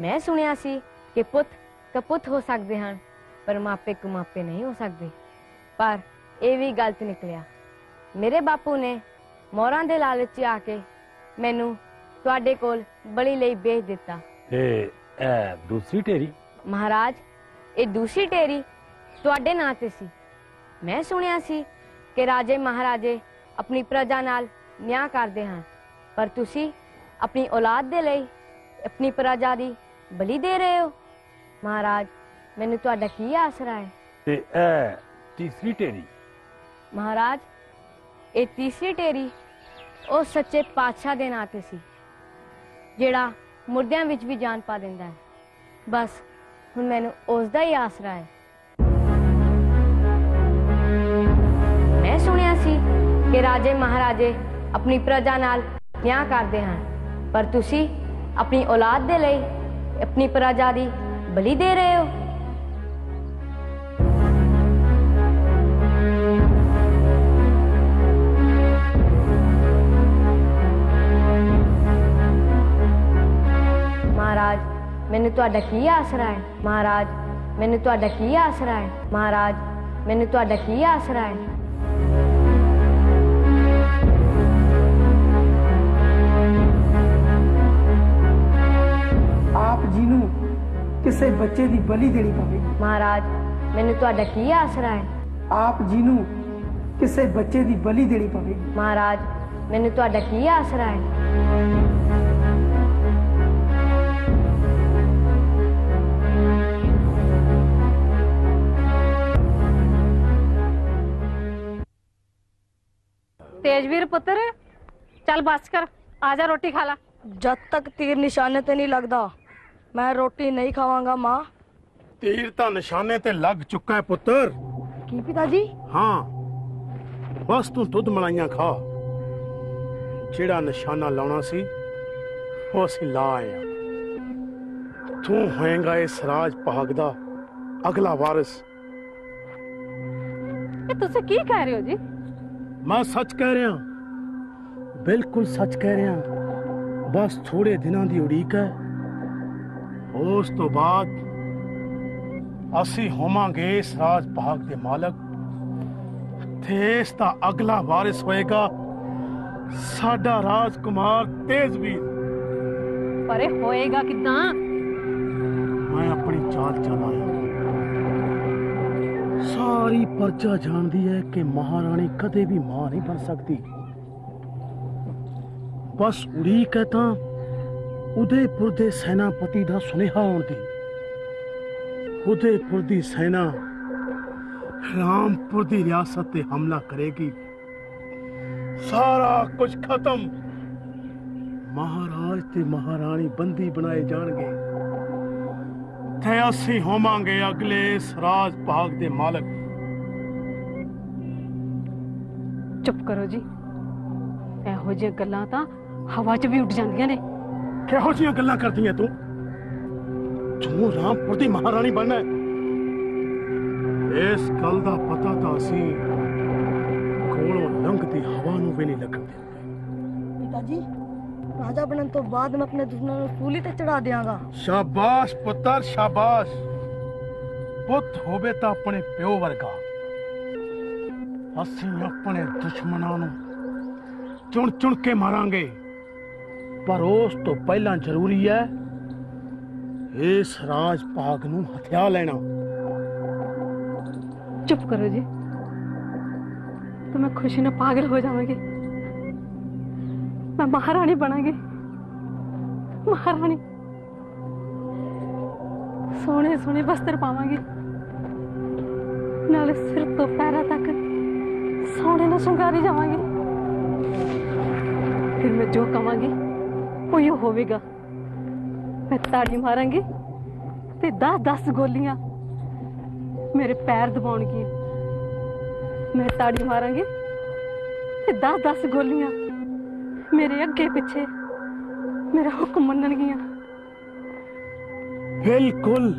ਮੈਂ ਸੁਣਿਆ ਸੀ ਕਿ ਪੁੱਤ ਕਪੁੱਤ ਹੋ ਸਕਦੇ ਹਨ ਪਰ ਮਾਪੇ ਕੁਮਾਪੇ ਨਹੀਂ ਹੋ ਸਕਦੇ ਪਰ ਇਹ ਵੀ ਗਲਤ ਨਿਕਲਿਆ ਮੇਰੇ ਬਾਪੂ ਨੇ ਮੋਰਾਂ ਦੇ ਲਾਲਚ 'ਚ ਆ ਕੇ ਮੈਨੂੰ ਤੁਹਾਡੇ ਕੋਲ ਬਲੀ ਲਈ ਵੇਚ ਦਿੱਤਾ ਤੇ ਇਹ ਦੂਸਰੀ ਢੇਰੀ ਮਹਾਰਾਜ ਇਹ ਦੂਸਰੀ ਢੇਰੀ ਤੁਹਾਡੇ ਨਾਂ ਤੇ ਸੀ। ਮੈਂ ਸੁਣਿਆ ਸੀ ਕਿ ਰਾਜੇ ਮਹਾਰਾਜੇ ਆਪਣੀ ਪ੍ਰਜਾ ਨਾਲ ਨਿਆਂ ਕਰਦੇ ਹਨ ਪਰ ਤੁਸੀਂ ਆਪਣੀ ਔਲਾਦ ਦੇ ਲਈ ਆਪਣੀ ਪ੍ਰਜਾ ਦੀ ਬਲੀ ਦੇ ਰਹੇ ਹੋ। ਮਹਾਰਾਜ ਮੈਨੂੰ ਤੁਹਾਡਾ ਕੀ ਆਸਰਾ ਹੈ? ਤੇ ਇਹ ਤੀਸਰੀ ਢੇਰੀ। ਮਹਾਰਾਜ ਇਹ ਤੀਸਰੀ ਢੇਰੀ ਉਹ ਸੱਚੇ ਪਾਤਸ਼ਾਹ ਦੇ ਨਾਂ ਤੇ ਸੀ ਜਿਹੜਾ ਮੁਰਦਿਆਂ ਵਿੱਚ ਵੀ ਜਾਨ ਪਾ ਦਿੰਦਾ ਹੈ। ਬਸ ਹੁਣ ਮੈਨੂੰ ਉਸ ਦਾ ਹੀ ਆਸਰਾ ਹੈ। ਕਿ ਰਾਜੇ ਮਹਾਰਾਜੇ ਆਪਣੀ ਪ੍ਰਜਾ ਨਾਲ ਨਿਆਂ ਕਰਦੇ ਹਨ। ਪਰ ਤੁਸੀਂ ਆਪਣੀ ਔਲਾਦ ਦੇ ਲਈ ਆਪਣੀ ਪ੍ਰਜਾ ਦੀ ਬਲੀ ਦੇ ਰਹੇ ਹੋ। ਮਹਾਰਾਜ, ਮੈਨੂੰ ਤੁਹਾਡਾ ਕੀ ਆਸਰਾ ਹੈ? ਮਹਾਰਾਜ, ਮੈਨੂੰ ਤੁਹਾਡਾ ਕੀ ਆਸਰਾ ਹੈ? ਮਹਾਰਾਜ, ਮੈਨੂੰ ਤੁਹਾਡਾ ਕੀ ਆਸਰਾ ਹੈ? ਆਪ ਜੀ ਨੂੰ ਕਿਸੇ ਬੱਚੇ ਦੀ ਬਲੀ ਦੇਣੀ ਪਵੇ। ਮਹਾਰਾਜ ਮੈਨੂੰ ਤੁਹਾਡਾ ਕੀ ਆਸਰਾ ਹੈ? ਆਪ ਜੀ ਨੂੰ ਕਿਸੇ ਬੱਚੇ ਦੀ ਬਲੀ ਦੇਣੀ ਪਵੇਗੀ ਮਹਾਰਾਜ ਮੈਨੂੰ ਤੁਹਾਡਾ ਕੀ ਆਸਰਾ ਹੈ? ਤੇਜਵੀਰ ਪੁੱਤਰ ਚੱਲ ਬਸ ਕਰ ਆ ਜਾ ਰੋਟੀ ਖਾ ਲਾ। ਜਦ ਤੱਕ ਤੀਰ ਨਿਸ਼ਾਨੇ ਤੇ ਨਹੀਂ ਲੱਗਦਾ ਮੈਂ ਰੋਟੀ ਨਹੀਂ ਖਾਵਾਂਗਾ ਮਾਂ। ਤੀਰ ਤਾਂ ਨਿਸ਼ਾਨੇ ਤੇ ਲੱਗ ਚੁੱਕਾ ਹੈ ਪੁੱਤਰ। ਕੀ ਪਿਤਾ ਜੀ ਹਾਂ। ਬਸ ਤੂੰ ਦੁੱਧ ਮਲਾਈਆਂ ਖਾ। ਜਿਹੜਾ ਨਿਸ਼ਾਨਾ ਲਾਉਣਾ ਸੀ ਉਹ ਅਸੀਂ ਲਾ ਆਇਆ ਤੂੰ ਹੋਏਗਾ ਇਸ ਰਾਜ ਭਾਗ ਦਾ ਅਗਲਾ ਵਾਰਿਸ। ਇਹ ਤੁਸੀਂ ਕੀ ਕਹਿ ਰਹੇ ਹੋ ਜੀ? ਮੈਂ ਸੱਚ ਕਹਿ ਰਿਹਾ। ਬਿਲਕੁਲ ਸੱਚ ਕਹਿ ਰਿਹਾ। ਬਸ ਥੋੜੇ ਦਿਨਾਂ ਦੀ ਉਡੀਕ ਹੈ। ਉਸ ਤੋਂ ਬਾਅਦ ਅਸੀਂ ਹੋਵਾਂਗੇ ਇਸ ਭਾਗ ਦੇ ਮਾਲਕ। ਤੇ ਦਾ ਅਗਲਾ ਵਾਰਿਸ ਹੋਏਗਾ। ਸਾਡਾ ਰਾਜਕੁਮਾਰ ਤੇਜ਼ਵੀਰ। ਪਰ ਹੋਏਗਾ ਕਿਦਾਂ? ਮੈਂ ਆਪਣੀ ਚਾਲ ਚਲਾਇਆ। ਸਾਰੀ ਪਰਚਾ ਜਾਣਦੀ ਹੈ ਕਿ ਮਹਾਰਾਣੀ ਕਦੇ ਵੀ ਮਾਂ ਨਹੀਂ ਬਣ ਸਕਦੀ। ਬਸ ਉਡੀਕ ਹੈ ਤਾਂ ਉਦੈਪੁਰ ਦੇ ਸੈਨਾਪਤੀ ਦਾ ਸੁਨੇਹਾ ਆਉਣ ਦੀ ਉਦੈਪੁਰ ਦੀ ਸੈਨਾ ਰਾਮਪੁਰ ਦੀ ਰਿਆਸਤ ਤੇ ਹਮਲਾ ਕਰੇਗੀ। ਸਾਰਾ ਕੁਝ ਖਤਮ। ਮਹਾਰਾਜ ਤੇ ਮਹਾਰਾਣੀ ਬੰਦੀ ਬਣਾਏ ਜਾਣਗੇ। ਤੇ ਅਸੀਂ ਹੋਵਾਂਗੇ ਅਗਲੇ ਇਸ ਰਾਜ ਭਾਗ ਦੇ ਮਾਲਕ। ਚੁੱਪ ਕਰੋ ਜੀ। ਇਹੋ ਜਿਹੀਆਂ ਗੱਲਾਂ ਤਾਂ ਹਵਾ 'ਚ ਵੀ ਉੱਡ ਜਾਂਦੀਆਂ ਨੇ। ਕਿਹੋ ਜਿਹੀਆਂ ਗੱਲਾਂ ਕਰਦੀਆਂ ਤੂੰ? ਤੂੰ ਰਾਮਪੁਰ ਦੀ ਮਹਾਰਾਣੀ ਬਣਨਾ ਹੈ। ਇਸ ਗੱਲ ਦਾ ਪਤਾ ਤਾਂ ਅਸੀਂ ਕੋਲੋਂ ਲੰਘਦੀ ਹਵਾ ਨੂੰ ਵੀ ਨਹੀਂ ਲੱਗਣ ਪਿਤਾ ਜੀ ਰਾਜਾ ਬਣਨ ਤੋਂ ਬਾਅਦ ਮੈਂ ਆਪਣੇ ਦੁਸ਼ਮਣਾਂ ਨੂੰ ਸੂਲੀ ਤੇ ਚੜਾ ਦਿਆਂਗਾ। ਸ਼ਾਬਾਸ਼ ਪੁੱਤਰ ਸ਼ਾਬਾਸ਼। ਪੁੱਤ ਹੋਵੇ ਤਾਂ ਆਪਣੇ ਪਿਓ ਵਰਗਾ। ਅਸੀਂ ਆਪਣੇ ਦੁਸ਼ਮਣਾਂ ਨੂੰ ਚੁਣ ਚੁਣ ਕੇ ਮਾਰਾਂਗੇ। ਪਰ ਉਸ ਤੋਂ ਪਹਿਲਾਂ ਜ਼ਰੂਰੀ ਹੈ ਇਸ ਰਾਜ ਪਾਕ ਨੂੰ ਹਥਿਆ ਲੈਣਾ। ਚੁੱਪ ਕਰੋ ਜੀ। ਤਾਂ ਮੈਂ ਖੁਸ਼ੀ ਨਾਲ ਪਾਗਲ ਹੋ ਜਾਵਾਂਗੇ। ਮੈਂ ਮਹਾਰਾਣੀ ਬਣਾਂਗੀ। ਮਹਾਰਾਣੀ। ਸੋਹਣੇ ਸੋਹਣੇ ਵਸਤਰ ਪਾਵਾਂਗੇ। ਨਾਲੇ ਸਿਰ ਤੋਂ ਪੈਰਾਂ ਤੱਕ ਸੋਹਣੇ ਨਾਲ ਸ਼ਿੰਗਾਰੀ ਜਾਵਾਂਗੀ। ਫਿਰ ਮੈਂ ਜੋ ਕਵਾਂਗੀ ਕੋਈ ਹੋਵੇਗਾ। ਮੈਂ ਤਾੜੀ ਮਾਰਾਂਗੀ ਤੇ 10 10 ਗੋਲੀਆਂ ਮੇਰੇ ਪੈਰ ਦਬਾਉਣਗੀਆਂ। ਮੈਂ ਤਾੜੀ ਮਾਰਾਂਗੀ ਤੇ 10 10 ਗੋਲੀਆਂ ਮੇਰੇ ਅੱਗੇ ਪਿੱਛੇ ਮੇਰਾ ਹੁਕਮ ਮੰਨਣਗੀਆਂ। ਬਿਲਕੁਲ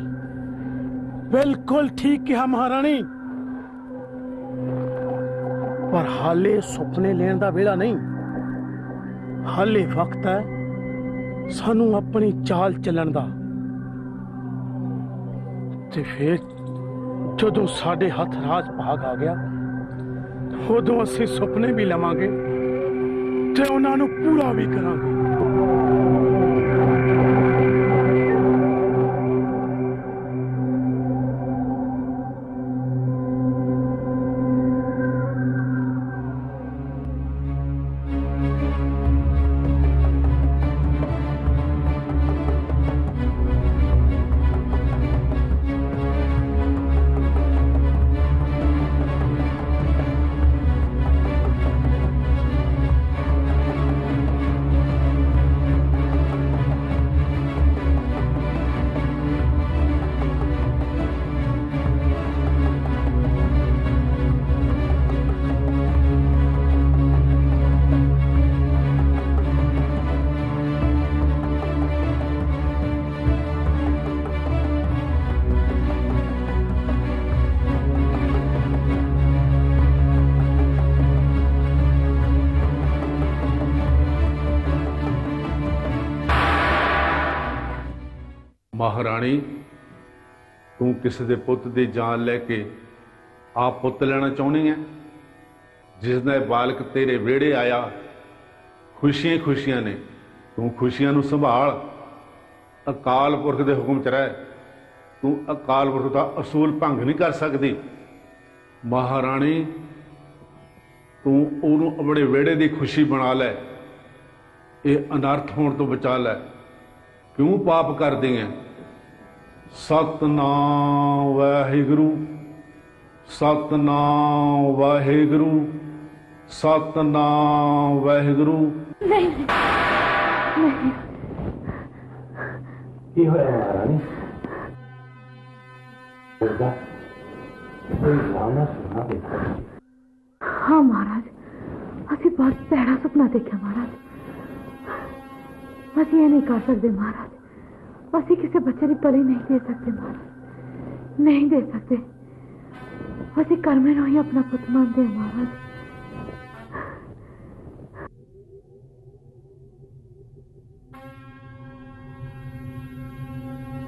ਬਿਲਕੁਲ ਠੀਕ ਕਿਹਾ ਮਹਾਰਾਣੀ। ਪਰ ਹਾਲੇ ਸੁਪਨੇ ਲੈਣ ਦਾ ਵੇਲਾ ਨਹੀਂ। ਹਾਲੇ ਵਕਤ ਹੈ ਸਾਨੂੰ ਆਪਣੀ ਚਾਲ ਚੱਲਣ ਦਾ। ਤੇ ਫਿਰ ਜਦੋਂ ਸਾਡੇ ਹੱਥ ਰਾਜ ਭਾਗ ਆ ਗਿਆ, ਉਦੋਂ ਅਸੀਂ ਸੁਪਨੇ ਵੀ ਲਵਾਂਗੇ ਤੇ ਉਹਨਾਂ ਨੂੰ ਪੂਰਾ ਵੀ ਕਰਾਂਗੇ। ਮਹਾਰਾਣੀ ਤੂੰ ਕਿਸੇ ਦੇ ਪੁੱਤ ਦੀ ਜਾਨ ਲੈ ਕੇ ਆਪ ਪੁੱਤ ਲੈਣਾ ਚਾਹੁੰਦੀ ਹੈ ਜਿਸ ਦਾ ਬਾਲਕ ਤੇਰੇ ਵਿਹੜੇ ਆਇਆ, ਖੁਸ਼ੀਆਂ ਖੁਸ਼ੀਆਂ ਨੇ, ਤੂੰ ਖੁਸ਼ੀਆਂ ਨੂੰ ਸੰਭਾਲ। ਅਕਾਲ ਪੁਰਖ ਦੇ ਹੁਕਮ ਚ ਰਹਿ। ਤੂੰ ਅਕਾਲ ਪੁਰਖ ਦਾ ਅਸੂਲ ਭੰਗ ਨਹੀਂ ਕਰ ਸਕਦੀ। ਮਹਾਰਾਣੀ, ਤੂੰ ਉਹਨੂੰ ਆਪਣੇ ਵਿਹੜੇ ਦੀ ਖੁਸ਼ੀ ਬਣਾ ਲੈ। ਇਹ ਅਨਰਥ ਹੋਣ ਤੋਂ ਬਚਾ ਲੈ। ਕਿਉਂ ਪਾਪ ਕਰਦੇ ਹੈ ਸਤਨਾਮ ਵਾਹਿਗੁਰੂ ਸਤਨਾਮ ਵਾਹਿਗੁਰੂ ਸਤਨਾਮ ਵਾਹਿਗੁਰੂ ਨਹੀਂ ਨਹੀਂ ਕੀ ਹੋਇਆ ਮਹਾਰਾਣੀ ਦੁਰਗਾ ਕੋਈ ਲਾਉਣਾ ਸੁਣਾ ਦੇਖੋ ਹਾਂ ਮਹਾਰਾਜ ਅਸੀਂ ਬਹੁਤ ਭੈੜਾ ਸੁਪਨਾ ਦੇਖਿਆ ਮਹਾਰਾਜ ਅਸੀਂ ਇਹ ਨਹੀਂ ਕਰ ਸਕਦੇ ਮਹਾਰਾਜ ਅਸੀਂ ਕਿਸੇ ਬੱਚੇ ਦੀ ਬਲੀ ਨਹੀਂ ਦੇ ਸਕਦੇ ਮਹਾਰਾਜ ਨਹੀਂ ਦੇ ਸਕਦੇ ਅਸੀਂ ਕਰਮੇ ਨੂੰ ਹੀ ਆਪਣਾ ਪੁੱਤ ਮੰਨਦੇ ਹਾਂ ਮਹਾਰਾਜ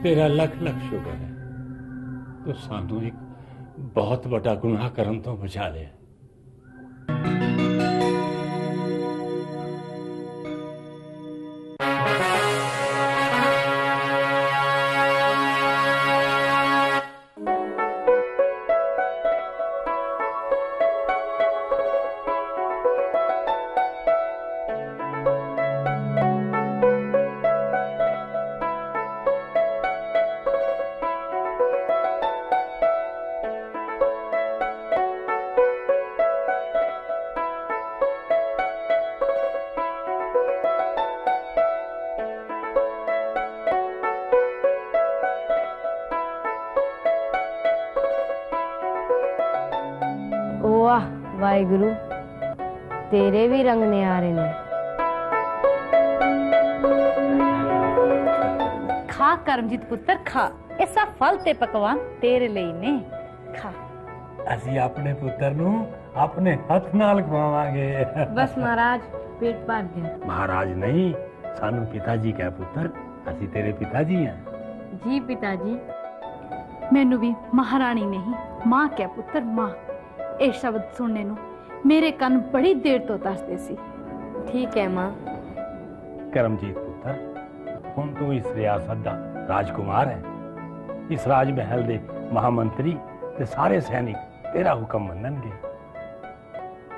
ਤੇਰਾ ਲੱਖ ਲੱਖ ਸ਼ੁਕਰ ਹੈ ਤੂੰ ਸਾਨੂੰ ਇੱਕ ਬਹੁਤ ਵੱਡਾ ਗੁਨਾਹ ਕਰਨ ਤੋਂ ਬਚਾ ਲਿਆ ਰੰਗ ਨਿਆਰੇ ਨੇ। ਖਾ ਕਰਮਜੀਤ ਪੁੱਤਰ ਖਾ। ਇਹ ਸਭ ਫਲ ਤੇ ਪਕਵਾਨ ਤੇਰੇ ਲਈ ਨੇ। ਖਾ। ਅਸੀਂ ਆਪਣੇ ਪੁੱਤਰ ਨੂੰ ਆਪਣੇ ਹੱਥ ਨਾਲ ਖਵਾਵਾਂਗੇ। ਬਸ ਮਹਾਰਾਜ ਪੇਟ ਭਰ ਗਿਆ। ਮਹਾਰਾਜ ਨਹੀਂ ਸਾਨੂੰ ਪਿਤਾ ਜੀ ਕਹਿ ਪੁੱਤਰ ਅਸੀਂ ਤੇਰੇ ਪਿਤਾ ਜੀ ਹਾਂ ਜੀ ਪਿਤਾ ਜੀ ਮੈਨੂੰ ਵੀ ਮਹਾਰਾਣੀ ਨਹੀਂ ਮਾਂ ਕਹਿ ਪੁੱਤਰ ਮਾਂ। ਇਹ ਸ਼ਬਦ ਸੁਣਨੇ ਨੂੰ ਮੇਰੇ ਕੰਨ ਬੜੀ ਦੇਰ ਤੋਂ ਤਰਸਦੇ ਸੀ। ਠੀਕ ਹੈ ਮਾਂ। ਕਰਮਜੀਤ ਪੁੱਤਰ ਹੁਣ ਤੂੰ ਇਸ ਰਿਆਸਤ ਦਾ ਰਾਜਕੁਮਾਰ ਹੈ। ਇਸ ਰਾਜ ਮਹਿਲ ਦੇ ਮਹਾਮੰਤਰੀ ਤੇ ਸਾਰੇ ਸੈਨਿਕ ਤੇਰਾ ਹੁਕਮ ਮੰਨਣਗੇ।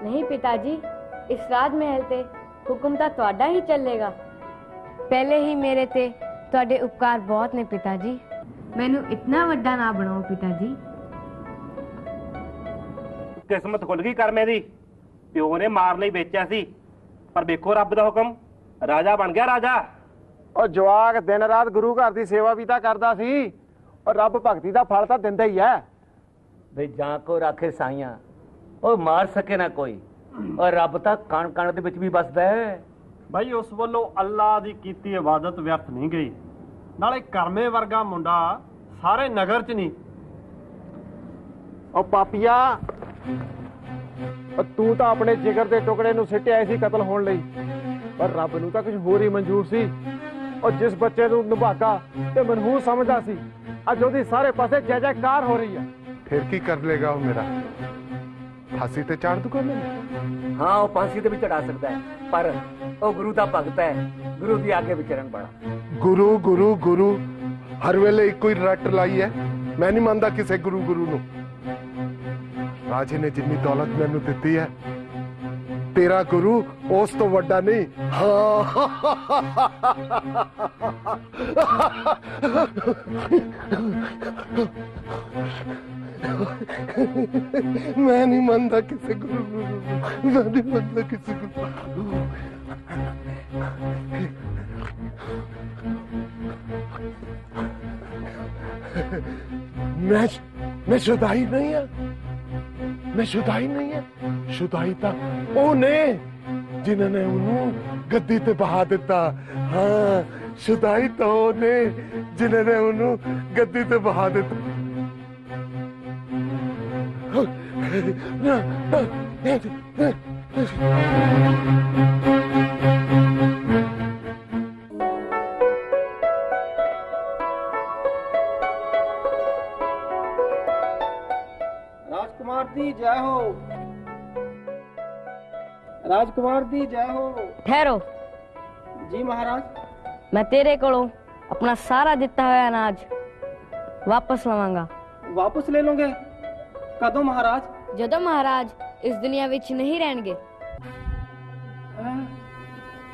ਨਹੀਂ ਪਿਤਾ ਜੀ ਇਸ ਰਾਜ ਮਹਿਲ ਤੇ ਹੁਕਮ ਤਾਂ ਤੁਹਾਡਾ ਹੀ ਚੱਲੇਗਾ। ਪਹਿਲੇ ਹੀ ਮੇਰੇ ਤੇ ਤੁਹਾਡੇ ਉਪਕਾਰ ਬਹੁਤ ਨੇ ਪਿਤਾ ਜੀ ਮੈਨੂੰ ਇਤਨਾ ਵੱਡਾ ਨਾ ਬਣਾਓ ਪਿਤਾ ਜੀ ਕਿਸਮਤ ਖੁੱਲ ਗਈ ਕਰਮੇ ਦੀ। ਪਿਓ ਨੇ ਮਾਰ ਲਈ ਵੇਚਿਆ ਸੀ। ਪਰ ਵੇਖੋ ਰੱਬ ਦਾ ਹੁਕਮ ਰਾਜਾ ਬਣ ਗਿਆ ਰਾਜਾ। ਉਹ ਜਵਾਕ ਦਿਨ ਰਾਤ ਗੁਰੂ ਘਰ ਦੀ ਸੇਵਾ ਵੀ ਤਾਂ ਕਰਦਾ ਸੀ ਔਰ ਰੱਬ ਭਗਤੀ ਦਾ ਫਲ ਤਾਂ ਦਿੰਦਾ ਹੀ ਹੈ। ਵੇ ਜਾਂ ਕੋ ਰਾਖੇ ਸਾਈਆਂ ਉਹ ਮਾਰ ਸਕੇ ਨਾ ਕੋਈ। ਔਰ ਰੱਬ ਤਾਂ ਕਣ ਕਣ ਦੇ ਵਿੱਚ ਵੀ ਵੱਸਦਾ ਹੈ। ਭਾਈ ਉਸ ਵੱਲੋਂ ਅੱਲਾ ਦੀ ਕੀਤੀ ਇਬਾਦਤ ਵਿਅਰਥ ਨਹੀਂ ਗਈ। ਨਾਲੇ ਕਰਮੇ ਵਰਗਾ ਮੁੰਡਾ ਸਾਰੇ ਨਗਰ 'ਚ ਨਹੀਂ। ਉਹ ਪਾਪੀਆ ਉਹ ਤੂੰ ਤਾਂ ਆਪਣੇ ਜਿਗਰ ਦੇ ਟੁਕੜੇ ਨੂੰ ਸਿੱਟਿਆ ਸੀ ਕਤਲ ਹੋਣ ਲਈ। ਪਰ ਰੱਬ ਨੂੰ ਤਾਂ ਕੁਝ ਹੋਰ ਹੀ ਮਨਜ਼ੂਰ ਸੀ। ਉਹ ਜਿਸ ਬੱਚੇ ਨੂੰ ਨਿਭਾਗਾ ਤੇ ਮਨਹੂਸ ਸਮਝਦਾ ਸੀ ਅੱਜ ਉਹਦੀ ਸਾਰੇ ਪਾਸੇ ਜੈ ਜੈਕਾਰ ਹੋ ਰਹੀ ਹੈ ਫਿਰ ਕੀ ਕਰ ਲੇਗਾ ਉਹ ਮੇਰਾ? ਫਾਂਸੀ ਤੇ ਚਾੜ ਦੂਗਾ ਮੈਨੂੰ? ਹਾਂ ਉਹ ਫਾਂਸੀ ਤੇ ਵੀ ਚੜਾ ਸਕਦਾ ਹੈ ਪਰ ਉਹ ਗੁਰੂ ਦਾ ਭਗਤ ਹੈ ਗੁਰੂ ਦੀ ਆਗੇ ਵਿਚਰਨ ਬੜਾ ਗੁਰੂ ਗੁਰੂ ਗੁਰੂ ਹਰ ਵੇਲੇ ਇੱਕੋ ਹੀ ਰੱਟ ਲਾਈ ਹੈ। ਮੈਂ ਨਹੀਂ ਮੰਨਦਾ ਕਿਸੇ ਗੁਰੂ ਗੁਰੂ ਨੂੰ। ਰਾਜੇ ਨੇ ਜਿੰਨੀ ਦੌਲਤ ਮੈਨੂੰ ਦਿੱਤੀ ਹੈ ਤੇਰਾ ਗੁਰੂ ਉਸ ਤੋਂ ਵੱਡਾ ਨਹੀਂ ਹਾਂ ਮੈਂ ਨਹੀਂ ਮੰਨਦਾ ਕਿਸੇ ਗੁਰੂ ਗੁਰੂ ਨੂੰ ਮੈਂ ਨਹੀਂ ਮੰਨਦਾ ਕਿਸੇ ਗੁਰੂ ਮੈਂ ਮੈਂ ਸ਼ੁਦਾਈ ਨਹੀਂ ਹਾਂ ਮੈਂ ਸ਼ੁਦਾਈ ਨਹੀਂ ਹੈ। ਸ਼ੁਦਾਈ ਤਾਂ ਉਹ ਨੇ ਜਿਨ੍ਹਾਂ ਨੇ ਉਹਨੂੰ ਗੱਦੀ ਤੇ ਬਹਾ ਦਿੱਤਾ। ਹਾਂ, ਸ਼ੁਦਾਈ ਤਾਂ ਉਹ ਨੇ ਜਿਨ੍ਹਾਂ ਨੇ ਉਹਨੂੰ ਗੱਦੀ ਤੇ ਬਹਾ ਦਿੱਤਾ। ਨਾ ਨਾ जय हो राजकुमार दी जय हो ठहरो जी महाराज मैं तेरे ਕੋਲੋਂ ਆਪਣਾ ਸਾਰਾ ਦਿੱਤਾ ਹੋਇਆ ਅਨਾਜ ਵਾਪਸ ਲਵਾਂਗਾ ਵਾਪਸ ਲੈ ਲਓਗੇ ਕਦੋਂ ਮਹਾਰਾਜ ਜਦੋਂ ਮਹਾਰਾਜ ਇਸ ਦੁਨੀਆ ਵਿੱਚ ਨਹੀਂ ਰਹਿਣਗੇ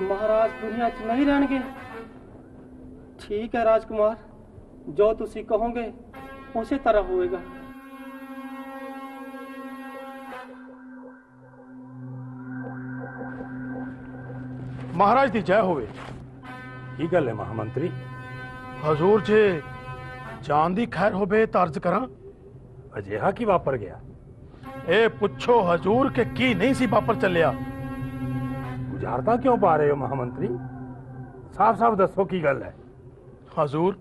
ਮਹਾਰਾਜ ਦੁਨੀਆ 'ਚ ਨਹੀਂ ਰਹਿਣਗੇ ਠੀਕ ਹੈ ਰਾਜਕੁਮਾਰ ਜੋ ਤੁਸੀਂ ਕਹੋਗੇ ਉਸੇ ਤਰ੍ਹਾਂ ਹੋਵੇਗਾ ਮਹਾਰਾਜ ਦੀ ਜੈ ਹੋਵੇ। ਕੀ ਗੱਲ ਹੈ ਮਹਾਮੰਤਰੀ? ਹਜ਼ੂਰ ਜੇ ਜਾਨ ਦੀ ਖੈਰ ਹੋਵੇ ਤਾਂ ਅਰਜ਼ ਕਰਾਂ। ਅਜਿਹਾ ਕੀ ਵਾਪਰ ਗਿਆ? ਇਹ ਪੁੱਛੋ ਹਜ਼ੂਰ ਕਿ ਕੀ ਨਹੀਂ ਸੀ ਵਾਪਰ ਚੱਲਿਆ। ਗੁਜ਼ਾਰਤਾ ਕਿਉਂ ਪਾ ਰਹੇ ਹੋ ਮਹਾਮੰਤਰੀ? ਸਾਫ਼-ਸਾਫ਼ ਦੱਸੋ ਕੀ ਗੱਲ ਹੈ। ਹਜ਼ੂਰ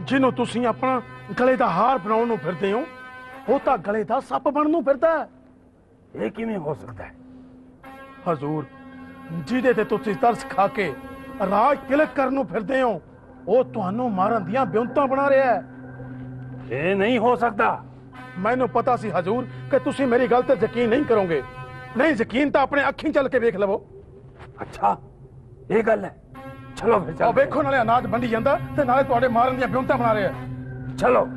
ਜਿਹਨੂੰ ਤੁਸੀਂ ਆਪਣਾ ਗਲੇ ਦਾ ਹਾਰ ਬਣਾਉਣ ਨੂੰ ਫਿਰਦੇ ਹੋ ਉਹ ਤਾਂ ਗਲੇ ਦਾ ਸੱਪ ਬਣਨ ਨੂੰ ਫਿਰਦਾ ਹੈ। ਇਹ ਕਿਵੇਂ ਹੋ ਸਕਦਾ ਹੈ? ਹਜ਼ੂਰ ਜਿਹਦੇ ਤੇ ਤੁਸੀਂ ਤਰਸ ਖਾ ਕੇ ਰਾਜ ਤਿਲਕ ਕਰਨ ਨੂੰ ਫਿਰਦੇ ਹੋ ਉਹ ਤੁਹਾਨੂੰ ਮਾਰਨ ਦੀਆਂ ਬਿਉਂਤਾਂ ਬਣਾ ਰਿਹਾ ਹੈ। ਇਹ ਨਹੀਂ ਹੋ ਸਕਦਾ। ਮੈਨੂੰ ਪਤਾ ਸੀ ਹਜ਼ੂਰ ਕਿ ਤੁਸੀਂ ਮੇਰੀ ਗੱਲ ਤੇ ਯਕੀਨ ਨਹੀਂ ਕਰੋਗੇ। ਨਹੀਂ ਯਕੀਨ ਤਾਂ ਆਪਣੇ ਅੱਖੀਂ ਚੱਲ ਕੇ ਵੇਖ ਲਵੋ। ਅੱਛਾ ਇਹ ਗੱਲ ਹੈ। ਚਲੋ ਫਿਰ ਚੱਲਦੇ ਵੇਖੋ ਨਾਲੇ ਅਨਾਜ ਵੰਡੀ ਜਾਂਦਾ ਤੇ ਨਾਲੇ ਤੁਹਾਡੇ ਮਾਰਨ ਦੀਆਂ ਬਿਉਂਤਾਂ ਬਣਾ ਰਿਹਾ ਚਲੋ।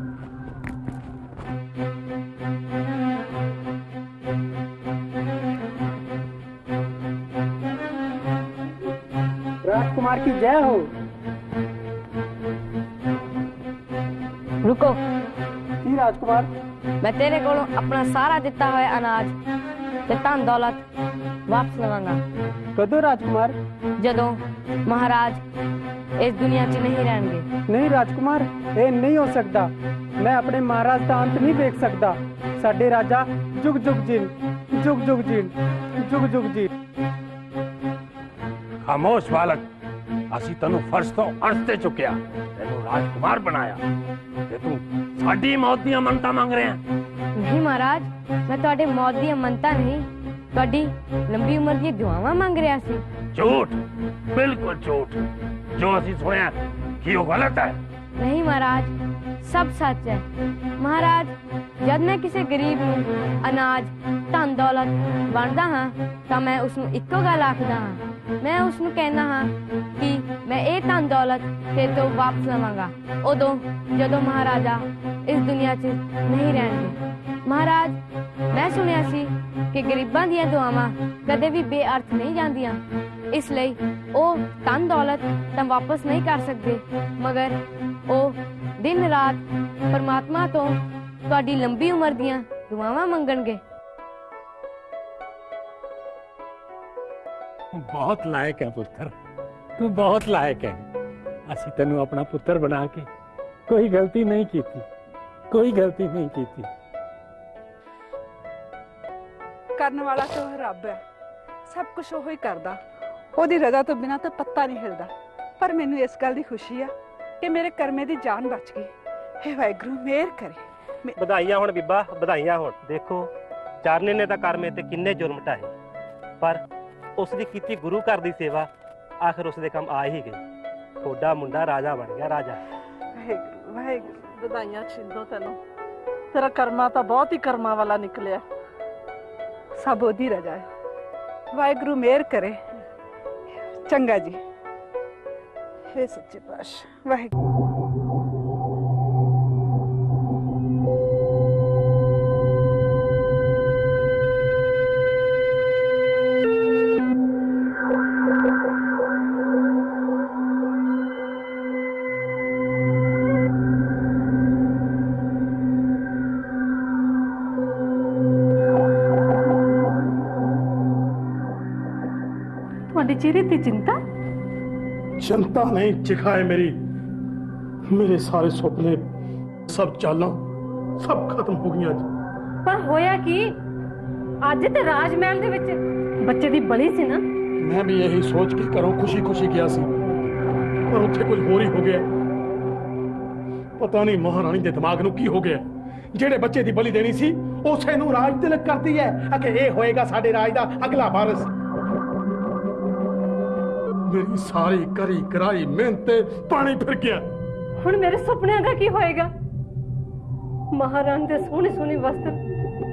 जय हो रुको राजकुमार? मैं तेरे को अपना सारा दिता हुआ अनाज दिता दौलत वापस लवाना कदो राजकुमार? जदो महाराज इस दुनिया च नहीं रहेंगे नहीं राजकुमार ये नहीं हो सकता मैं अपने महाराज का अंत नहीं देख सकता साढ़े राजा जुग जुग जीन जुग जुग जीन जुग जुग जीन। खामोश बालक ਅਸੀਂ ਤੈਨੂੰ ਫਰਜ਼ ਤੋਂ ਅਰਸ਼ ਤੇ ਚੁੱਕਿਆ। ਤੈਨੂੰ ਰਾਜਕੁਮਾਰ ਬਣਾਇਆ। ਤੇ ਤੂੰ ਸਾਡੀ ਮੌਤ ਦੀਆਂ ਮੰਨਤਾਂ ਮੰਗ ਰਿਹਾ ਨਹੀਂ ਮਹਾਰਾਜ ਮੈਂ ਤੁਹਾਡੇ ਮੌਤ ਦੀਆਂ ਮੰਨਤਾਂ ਨਹੀਂ ਤੁਹਾਡੀ ਲੰਬੀ ਉਮਰ ਦੀਆਂ ਦੁਆਵਾਂ ਮੰਗ ਰਿਹਾ ਸੀ। ਝੂਠ ਬਿਲਕੁਲ ਝੂਠ। ਜੋ ਅਸੀਂ ਸੁਣਿਆ ਕੀ ਉਹ ਗਲਤ ਹੈ? ਨਹੀਂ ਮਹਾਰਾਜ ਸਭ ਸੱਚ ਹੈ। ਮਹਾਰਾਜ, ਜਦ ਮੈਂ ਕਿਸੇ ਗਰੀਬ ਨੂੰ ਅਨਾਜ, ਧਨ, ਦੌਲਤ ਵੰਡਦਾ ਹਾਂ, ਤਾਂ ਮੈਂ ਉਸ ਨੂੰ ਇੱਕੋ ਗੱਲ ਆਖਦਾ ਹਾਂ। ਮੈਂ ਉਸ ਨੂੰ ਕਹਿੰਦਾ ਹਾਂ ਕਿ ਮੈਂ ਇਹ ਧਨ, ਦੌਲਤ ਤੇ ਤੋਂ ਵਾਪਸ ਲਵਾਂਗਾ। ਉਦੋਂ ਜਦੋਂ ਮਹਾਰਾਜਾ ਇਸ ਦੁਨੀਆ 'ਚ ਨਹੀਂ ਰਹਿਣਗੇ। ਮਹਾਰਾਜ, ਮੈਂ ਸੁਣਿਆ ਸੀ ਕਿ ਗਰੀਬਾਂ ਦੀਆਂ ਦੁਆਵਾਂ ਕਦੇ ਵੀ ਬੇਅਰਥ ਨਹੀਂ ਜਾਂਦੀਆਂ। ਇਸ ਲਈ ਉਹ ਧਨ, ਦੌਲਤ ਤਾਂ ਵਾਪਸ ਨਹੀਂ ਕਰ ਸਕਦੇ, ਮਗਰ ਉਹ ਦਿਨ ਰਾਤ ਪਰਮਾਤਮਾ ਤੋਂ ਤੁਹਾਡੀ ਲੰਬੀ ਉਮਰ ਦੀਆਂ ਦੁਆਵਾਂ ਮੰਗਣਗੇ। ਬਹੁਤ ਲਾਇਕ ਹੈ ਪੁੱਤਰ। ਤੂੰ ਬਹੁਤ ਲਾਇਕ ਹੈ। ਅਸੀਂ ਤੈਨੂੰ ਆਪਣਾ ਪੁੱਤਰ ਬਣਾ ਕੇ ਕੋਈ ਗਲਤੀ ਨਹੀਂ ਕੀਤੀ। ਕੋਈ ਗਲਤੀ ਨਹੀਂ ਕੀਤੀ। ਕਰਨ ਵਾਲਾ ਤਾਂ ਉਹ ਰੱਬ ਹੈ। ਸਭ ਕੁਝ ਉਹ ਹੀ ਕਰਦਾ। ਉਹਦੀ ਰਜ਼ਾ ਤੋਂ ਬਿਨਾ ਤਾਂ ਪੱਤਾ ਨਹੀਂ ਹਿਲਦਾ। ਪਰ ਮੈਨੂੰ ਇਸ ਗੱਲ ਦੀ ਖੁਸ਼ੀ ਆ ਕਿ ਮੇਰੇ ਕਰਮੇ ਦੀ ਜਾਨ ਬਚ ਗਈ। ਹੇ ਵਾਹਿਗੁਰੂ ਮਿਹਰ ਕਰੇ। ਵਧਾਈਆਂ ਹੁਣ ਬੀਬਾ ਵਧਾਈਆਂ ਹੁਣ। ਦੇਖੋ ਚਰਨੇ ਨੇ ਤਾਂ ਕਰਮੇ ਤੇ ਕਿੰਨੇ ਜ਼ੁਲਮ ਢਾਏ। ਪਰ ਉਸ ਦੀ ਕੀਤੀ ਗੁਰੂ ਘਰ ਦੀ ਸੇਵਾ ਆਖਰ ਉਸ ਦੇ ਕੰਮ ਆ ਹੀ ਗਈ ਤੁਹਾਡਾ ਮੁੰਡਾ ਰਾਜਾ ਬਣ ਗਿਆ ਰਾਜਾ। ਵਾਹਿਗੁਰੂ ਵਾਹਿਗੁਰੂ। ਵਧਾਈਆਂ ਛਿੰਦੋ ਤੈਨੂੰ। ਤੇਰਾ ਕਰਮਾ ਤਾਂ ਬਹੁਤ ਹੀ ਕਰਮਾਂ ਵਾਲਾ ਨਿਕਲਿਆ। ਸਭ ਉਹਦੀ ਰਜ਼ਾ ਹੈ। ਵਾਹਿਗੁਰੂ ਮਿਹਰ ਕਰੇ। ਚੰਗਾ ਜੀ। ਹੇ ਸੱਚੇ ਪਾਤਸ਼ਾਹ ਵਾਹਿਗੁਰੂ। ਤੁਹਾਡੇ ਚਿਹਰੇ ਤੇ ਚਿੰਤਾ ਚਿੰਤਾ ਨਹੀਂ ਚਿਖਾਏ ਮੇਰੀ ਮੇਰੇ ਸਾਰੇ ਸੁਪਨੇ ਸਭ ਚਾਲਾਂ ਸਭ ਖਤਮ ਹੋ ਗਈਆਂ ਅੱਜ ਪਰ ਹੋਇਆ ਕੀ ਅੱਜ ਤੇ ਰਾਜ ਮਹਿਲ ਦੇ ਵਿੱਚ ਬੱਚੇ ਦੀ ਬਲੀ ਸੀ ਨਾ ਮੈਂ ਵੀ ਇਹੀ ਸੋਚ ਕੇ ਘਰੋਂ ਖੁਸ਼ੀ-ਖੁਸ਼ੀ ਗਿਆ ਸੀ ਪਰ ਉੱਥੇ ਕੁਝ ਹੋਰ ਹੀ ਹੋ ਗਿਆ ਪਤਾ ਨਹੀਂ ਮਹਾਰਾਣੀ ਦੇ ਦਿਮਾਗ ਨੂੰ ਕੀ ਹੋ ਗਿਆ ਜਿਹੜੇ ਬੱਚੇ ਦੀ ਬਲੀ ਦੇਣੀ ਸੀ ਉਸੇ ਨੂੰ ਰਾਜ ਤਿਲਕ ਕਰਦੀ ਹੈ ਅਕੇ ਇਹ ਹੋਏਗਾ ਸਾਡੇ ਰਾਜ ਦਾ ਅਗਲਾ ਵਾਰਿਸ ਮੇਰੀ ਸਾਰੀ ਕਰੀ ਕਰਾਈ ਮਿਹਨਤ ਤੇ ਪਾਣੀ ਫਿਰ ਗਿਆ। ਹੁਣ ਮੇਰੇ ਸੁਪਨਿਆਂ ਦਾ ਕੀ ਹੋਏਗਾ? ਮਹਾਰਾਣੀ ਦੇ ਸੋਹਣੇ ਸੋਹਣੇ ਵਸਤਰ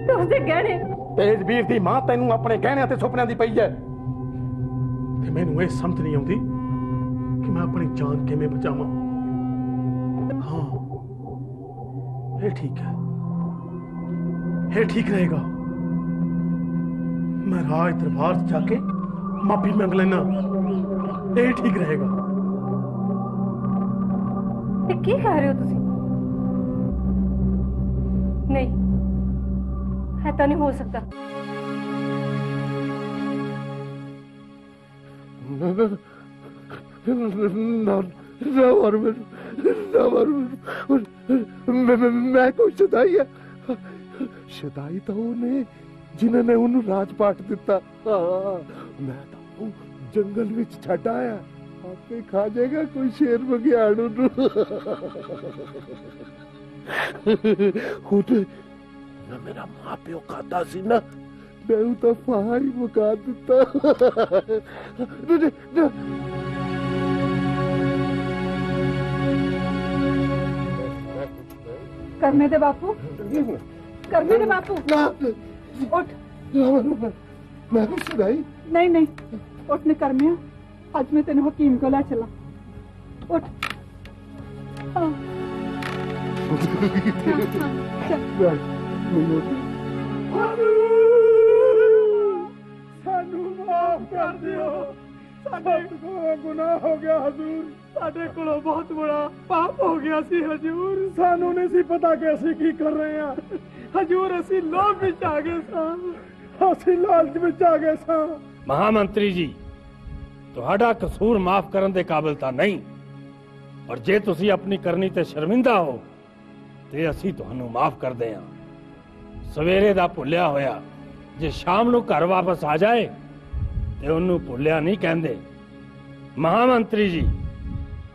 ਤੇ ਉਸਦੇ ਗਹਿਣੇ। ਤੇਜ ਵੀਰ ਦੀ ਮਾਂ ਤੈਨੂੰ ਆਪਣੇ ਗਹਿਣਿਆਂ ਤੇ ਸੁਪਨਿਆਂ ਦੀ ਪਈ ਹੈ। ਤੇ ਮੈਨੂੰ ਇਹ ਸਮਝ ਨਹੀਂ ਆਉਂਦੀ ਕਿ ਮੈਂ ਆਪਣੀ ਜਾਨ ਕਿਵੇਂ ਬਚਾਵਾਂ। ਹਾਂ ਇਹ ਠੀਕ ਹੈ। ਇਹ ਠੀਕ ਰਹੇਗਾ। ਮੈਂ ਰਾਜ ਦਰਬਾਰ 'ਚ ਜਾ ਕੇ ਮਾਫੀ ਮੰਗ ਲੈਣਾ ਇਹ ਠੀਕ ਰਹੇਗਾ। ਇਹ ਕੀ ਕਹਿ ਰਹੇ ਹੋ ਤੁਸੀਂ? ਨਹੀਂ ਹੈ ਤਾਂ ਨਹੀਂ ਹੋ ਸਕਦਾ। ਨਾ ਨਾ ਮੈਨੂੰ ਨਾ ਮਰ ਮੈਨੂੰ ਮੈਂ ਕੋਈ ਸ਼ਦਾਈ ਹੈ ਸ਼ਦਾਈ ਤਾਂ ਉਹਨੇ ਜਿਨ੍ਹਾਂ ਨੇ ਉਹਨੂੰ ਰਾਜ ਪਾਟ ਦਿੱਤਾ। ਹਾਂ, ਮੈਂ ਤਾਂ ਉਹਨੂੰ ਜੰਗਲ ਵਿੱਚ ਛੱਡ ਆਇਆ ਆਪੇ ਖਾ ਜਾਏਗਾ ਕੋਈ ਸ਼ੇਰ ਬਗਿਆੜ ਉਹਨੂੰ ਖੁਦ ਨਾ ਮੇਰਾ ਮਾਂ ਪਿਓ ਖਾਦਾ ਸੀ ਨਾ ਮੈਂ ਉਹ ਤਾਂ ਫਾਹਾ ਹੀ ਮੁਕਾ ਦਿੱਤਾ ਨਾ- ਨਾ- ਕਰਮੇ ਦੇ ਬਾਪੂ ਕਰਮੇ ਦੇ ਬਾਪੂ ਉੱਠ ਮੈਂ ਕੁਛ ਸੁਣਾਈ ਨਹੀਂ ਨਹੀਂ ਉੱਠ ਨੇ ਕਰਮਿਆ। ਅੱਜ ਮੈਂ ਤੈਨੂੰ ਹਕੀਮ ਕੋਲ ਲੈ ਚਲਾ। ਉੱਠ। ਸਾਨੂੰ ਮਾਫ ਕਰ ਦਿਓ। ਸਾਡੇ ਕੋਲੋਂ ਗੁਨਾਹ ਹੋ ਗਿਆ ਹਜ਼ੂਰ। ਸਾਡੇ ਕੋਲੋਂ ਬਹੁਤ ਬੜਾ ਪਾਪ ਹੋ ਗਿਆ ਸੀ ਹਜ਼ੂਰ। ਸਾਨੂੰ ਨਹੀਂ ਸੀ ਪਤਾ ਕਿ ਅਸੀਂ ਕੀ ਕਰ ਰਹੇ ਹਾਂ। ਹਜ਼ੂਰ ਅਸੀਂ ਲੋਭ ਵਿੱਚ ਆ ਗਏ ਸਾਂ। ਅਸੀਂ ਲਾਲਚ ਵਿੱਚ ਆ ਗਏ ਸਾਂ। ਮਹਾਮੰਤਰੀ ਜੀ ਤੁਹਾਡਾ ਕਸੂਰ ਮਾਫ ਕਰਨ ਦੇ ਕਾਬਿਲ ਤਾਂ ਨਹੀਂ ਪਰ ਜੇ ਤੁਸੀਂ ਆਪਣੀ ਕਰਨੀ ਤੇ ਸ਼ਰਮਿੰਦਾ ਹੋ ਤੇ ਅਸੀਂ ਤੁਹਾਨੂੰ ਮਾਫ ਕਰਦੇ ਹਾਂ। ਸਵੇਰੇ ਦਾ ਭੁੱਲਿਆ ਹੋਇਆ ਜੇ ਸ਼ਾਮ ਨੂੰ ਘਰ ਵਾਪਸ ਆ ਜਾਏ ਤੇ ਉਹਨੂੰ ਭੁੱਲਿਆ ਨਹੀਂ ਕਹਿੰਦੇ। ਮਹਾਮੰਤਰੀ ਜੀ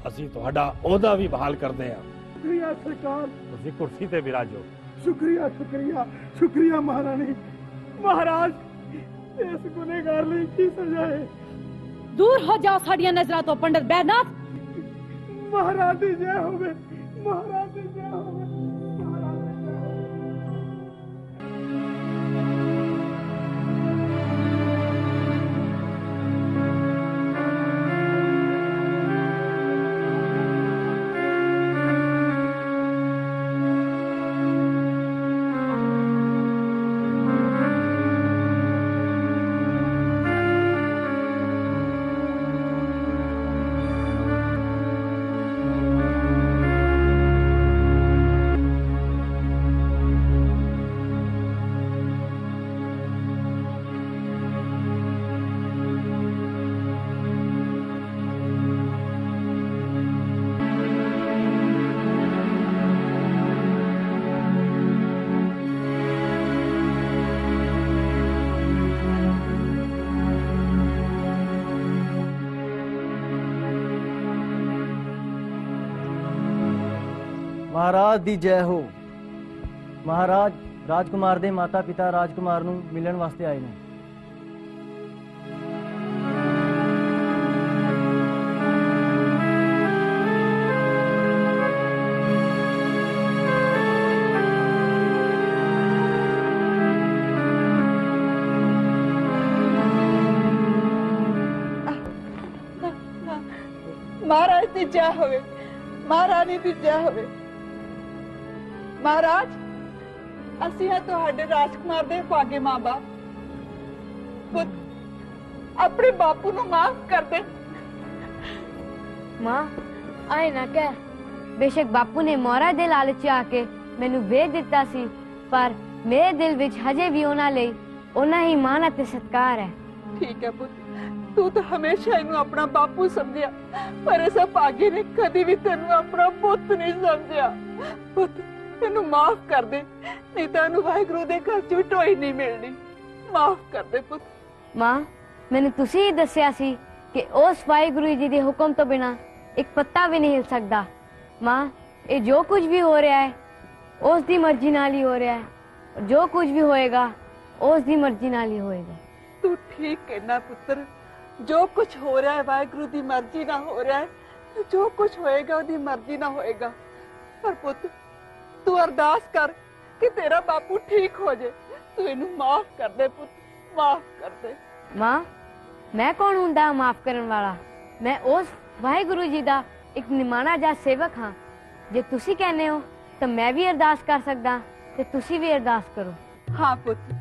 ਅਸੀਂ ਤੁਹਾਡਾ ਅਹੁਦਾ ਵੀ ਬਹਾਲ ਕਰਦੇ ਹਾਂ। ਸ਼ੁਕਰੀਆ ਸਰਕਾਰ। ਤੁਸੀਂ ਕੁਰਸੀ ਤੇ ਵਿਰਾਜੋ ਸ਼ੁਕਰੀਆ ਸ਼ੁਕਰੀਆ ਸ਼ੁਕਰੀਆ ਮਹਾਰਾਣੀ। ਮਹਾਰਾਜ ਇਸ ਗੁਨੇਗਾਰ ਲਈ ਕੀ ਸਜ਼ਾ ਹੈ? ਦੂਰ ਹੋ ਜਾਓ ਸਾਡੀਆਂ ਨਜ਼ਰਾਂ ਤੋਂ ਪੰਡਤ ਬੈਦਨਾਥ ਮਹਾਰਾਜ ਦੀ ਜੈ ਹੋਵੇ ਮਹਾਰਾਜ ਦੀ ਜੈ ਹੋਵੇ। ਮਹਾਰਾਜ ਦੀ ਜੈ ਹੋ। ਮਹਾਰਾਜ ਰਾਜਕੁਮਾਰ ਦੇ ਮਾਤਾ ਪਿਤਾ ਰਾਜਕੁਮਾਰ ਨੂੰ ਮਿਲਣ ਵਾਸਤੇ ਆਏ ਨੇ। ਮਹਾਰਾਜ ਦੀ ਜੈ ਹੋਵੇ। ਮਹਾਰਾਣੀ ਦੀ ਜੈ ਹੋਵੇ। ਮਹਾਰਾਜ ਅਸੀਂ ਹਾਂ ਤੁਹਾਡੇ ਰਾਜਕੁਮਾਰ ਦੇ ਭਾਗੇ ਮਾਂ-ਬਾਪ। ਪੁੱਤ ਆਪਣੇ ਬਾਪੂ ਨੂੰ ਮਾਫ ਕਰ ਦੇ। ਮਾਂ ਆਏ ਨਾ ਕਹਿ। ਬੇਸ਼ੱਕ ਬਾਪੂ ਨੇ ਮੋਹਰਾ ਦੇ ਲਾਲਚ ਆ ਕੇ ਮੈਨੂੰ ਵੇਚ ਦਿੱਤਾ ਸੀ ਪਰ ਮੇਰੇ ਦਿਲ ਵਿੱਚ ਹਜੇ ਵੀ ਉਹਨਾਂ ਲਈ ਉਹਨਾਂ ਹੀ ਮਾਣ ਅਤੇ ਸਤਿਕਾਰ ਹੈ। ਠੀਕ ਹੈ ਪੁੱਤ ਤੂੰ ਤਾਂ ਹਮੇਸ਼ਾ ਇਹਨੂੰ ਆਪਣਾ ਬਾਪੂ ਸਮਝਿਆ ਪਰ ਇਸ ਭਾਗੇ ਨੇ ਕਦੀ ਵੀ ਤੈਨੂੰ ਆਪਣਾ ਪੁੱਤ ਨਹੀਂ ਸਮਝਿਆ। ਪੁੱਤ ਤੈਨੂੰ ਮਾਫ ਕਰ ਦੇ ਨਹੀਂ ਤਾਂ ਇਹਨੂੰ ਵਾਹਿਗੁਰੂ ਦੇ ਘਰ ਚ ਵੀ ਢੋਈ ਨਹੀਂ ਮਿਲਣੀ। ਮਾਫ ਕਰ ਦੇ ਪੁੱਤ। ਮਾਂ ਮੈਨੂੰ ਤੁਸੀਂ ਹੀ ਦੱਸਿਆ ਸੀ ਕਿ ਉਸ ਵਾਹਿਗੁਰੂ ਜੀ ਦੇ ਹੁਕਮ ਤੋਂ ਬਿਨਾ ਇੱਕ ਪੱਤਾ ਵੀ ਨਹੀਂ ਹਿਲ ਸਕਦਾ। ਮਾਂ ਇਹ ਜੋ ਕੁਝ ਵੀ ਹੋ ਰਿਹਾ ਹੈ ਉਸ ਦੀ ਮਰਜ਼ੀ ਨਾਲ ਹੀ ਹੋ ਰਿਹਾ ਹੈ। ਜੋ ਕੁਝ ਵੀ ਹੋਏਗਾ ਉਸ ਦੀ ਮਰਜ਼ੀ ਨਾਲ ਹੀ ਹੋਏਗਾ। ਤੂੰ ਠੀਕ ਕਹਿਣਾ ਪੁੱਤਰ। ਜੋ ਕੁਝ ਹੋ ਰਿਹਾ ਹੈ ਵਾਹਿਗੁਰੂ ਦੀ ਮਰਜ਼ੀ ਨਾਲ ਹੋ ਰਿਹਾ ਹੈ। ਜੋ ਕੁਝ ਹੋਏਗਾ ਉਹਦੀ ਮਰਜ਼ੀ ਨਾਲ ਹੋਏਗਾ। ਪਰ ਪੁੱਤ ਤੂੰ ਅਰਦਾਸ ਕਰ ਕਿ ਤੇਰਾ ਬਾਪੂ ਠੀਕ ਹੋ ਜਾਏ ਤੂੰ ਇਹਨੂੰ ਮਾਫ ਕਰ ਦੇ ਪੁੱਤ ਮਾਫ ਕਰ ਦੇ। ਮਾਂ ਮੈਂ ਕੌਣ ਹੁੰਦਾ ਮਾਫ ਕਰਨ ਵਾਲਾ? ਮੈਂ ਉਸ ਵਾਹਿਗੁਰੂ ਜੀ ਦਾ ਇੱਕ ਨਿਮਾਣਾ ਜਿਹਾ ਸੇਵਕ ਹਾਂ। ਜੇ ਤੁਸੀਂ ਕਹਿੰਦੇ ਹੋ ਤਾਂ ਮੈਂ ਵੀ ਅਰਦਾਸ ਕਰ ਸਕਦਾ ਤੇ ਤੁਸੀਂ ਵੀ ਅਰਦਾਸ ਕਰੋ। ਹਾਂ ਪੁੱਤ।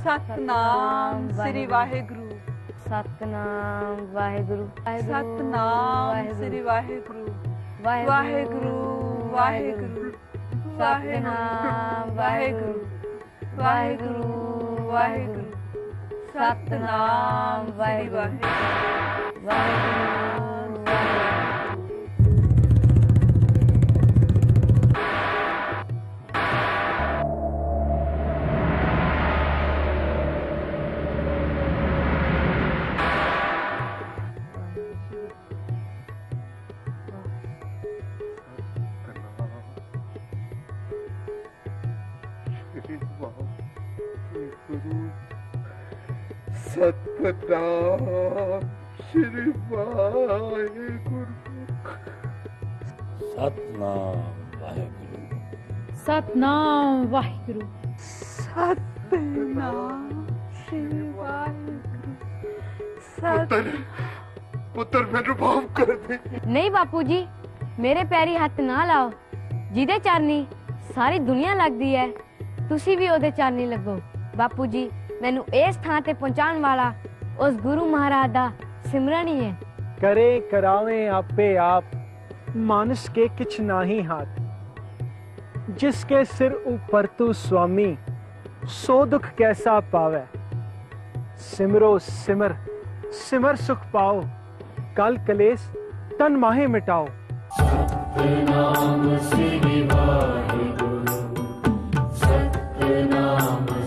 ਸਤਨਾਮ ਸ੍ਰੀ ਵਾਹਿਗੁਰੂ। ਸਤਨਾਮ ਵਾਹਿਗੁਰੂ। ਸਤਨਾਮ ਸ੍ਰੀ ਵਾਹਿਗੁਰੂ ਵਾਹਿਗੁਰੂ ਵਾਹਿਗੁਰੂ। ਸਤਨਾਮ ਵਾਹਿਗੁਰੂ ਵਾਹਿਗੁਰੂ ਵਾਹਿਗੁਰੂ। ਸਤਨਾਮ ਵਾਹਿਗੁਰੂ ਵਾਹਿਗੁਰੂ। ਸਤਨਾਮ ਸ਼੍ਰੀ ਵਾਹਿਗੁਰੂ ਸਤਨਾਮ ਵਾਹਿਗੁਰੂ ਸਤਨਾਮ ਵਾਹਿਗੁਰੂ ਸਤਨਾਮ ਸ੍ਰੀ ਵਾਹਿਗੁਰੂ ਪੁੱਤਰ ਪੁੱਤਰ ਮੈਨੂੰ ਮਾਫ ਕਰ ਦੇ ਨਹੀਂ ਬਾਪੂ ਜੀ, ਮੇਰੇ ਪੈਰੀ ਹੱਥ ਨਾ ਲਾਓ। ਜਿਹਦੇ ਚਰਨੀ ਸਾਰੀ ਦੁਨੀਆ ਲੱਗਦੀ ਹੈ ਤੁਸੀਂ ਵੀ ਉਹਦੇ ਚਰਨੀ ਲੱਗੋ ਬਾਪੂ ਜੀ ਮੈਨੂੰ ਇਸ ਥਾਂ ਤੇ ਪਹੁੰਚਾਉਣ ਵਾਲਾ ਉਸ ਗੁਰੂ ਮਹਾਰਾਜ ਦਾ ਸਿਮਰਨ ਹੀ ਹੈ करे करावे आपे आप मानस के किछ नाही हाथ जिसके सिर ऊपर तू स्वामी सो दुख कैसा पावे सिमरो सिमर सिमर सुख पाओ कल कलेस तन माहे मिटाओ ਸਤਨਾਮ ਸ੍ਰੀ ਵਾਹਿਗੁਰੂ नाम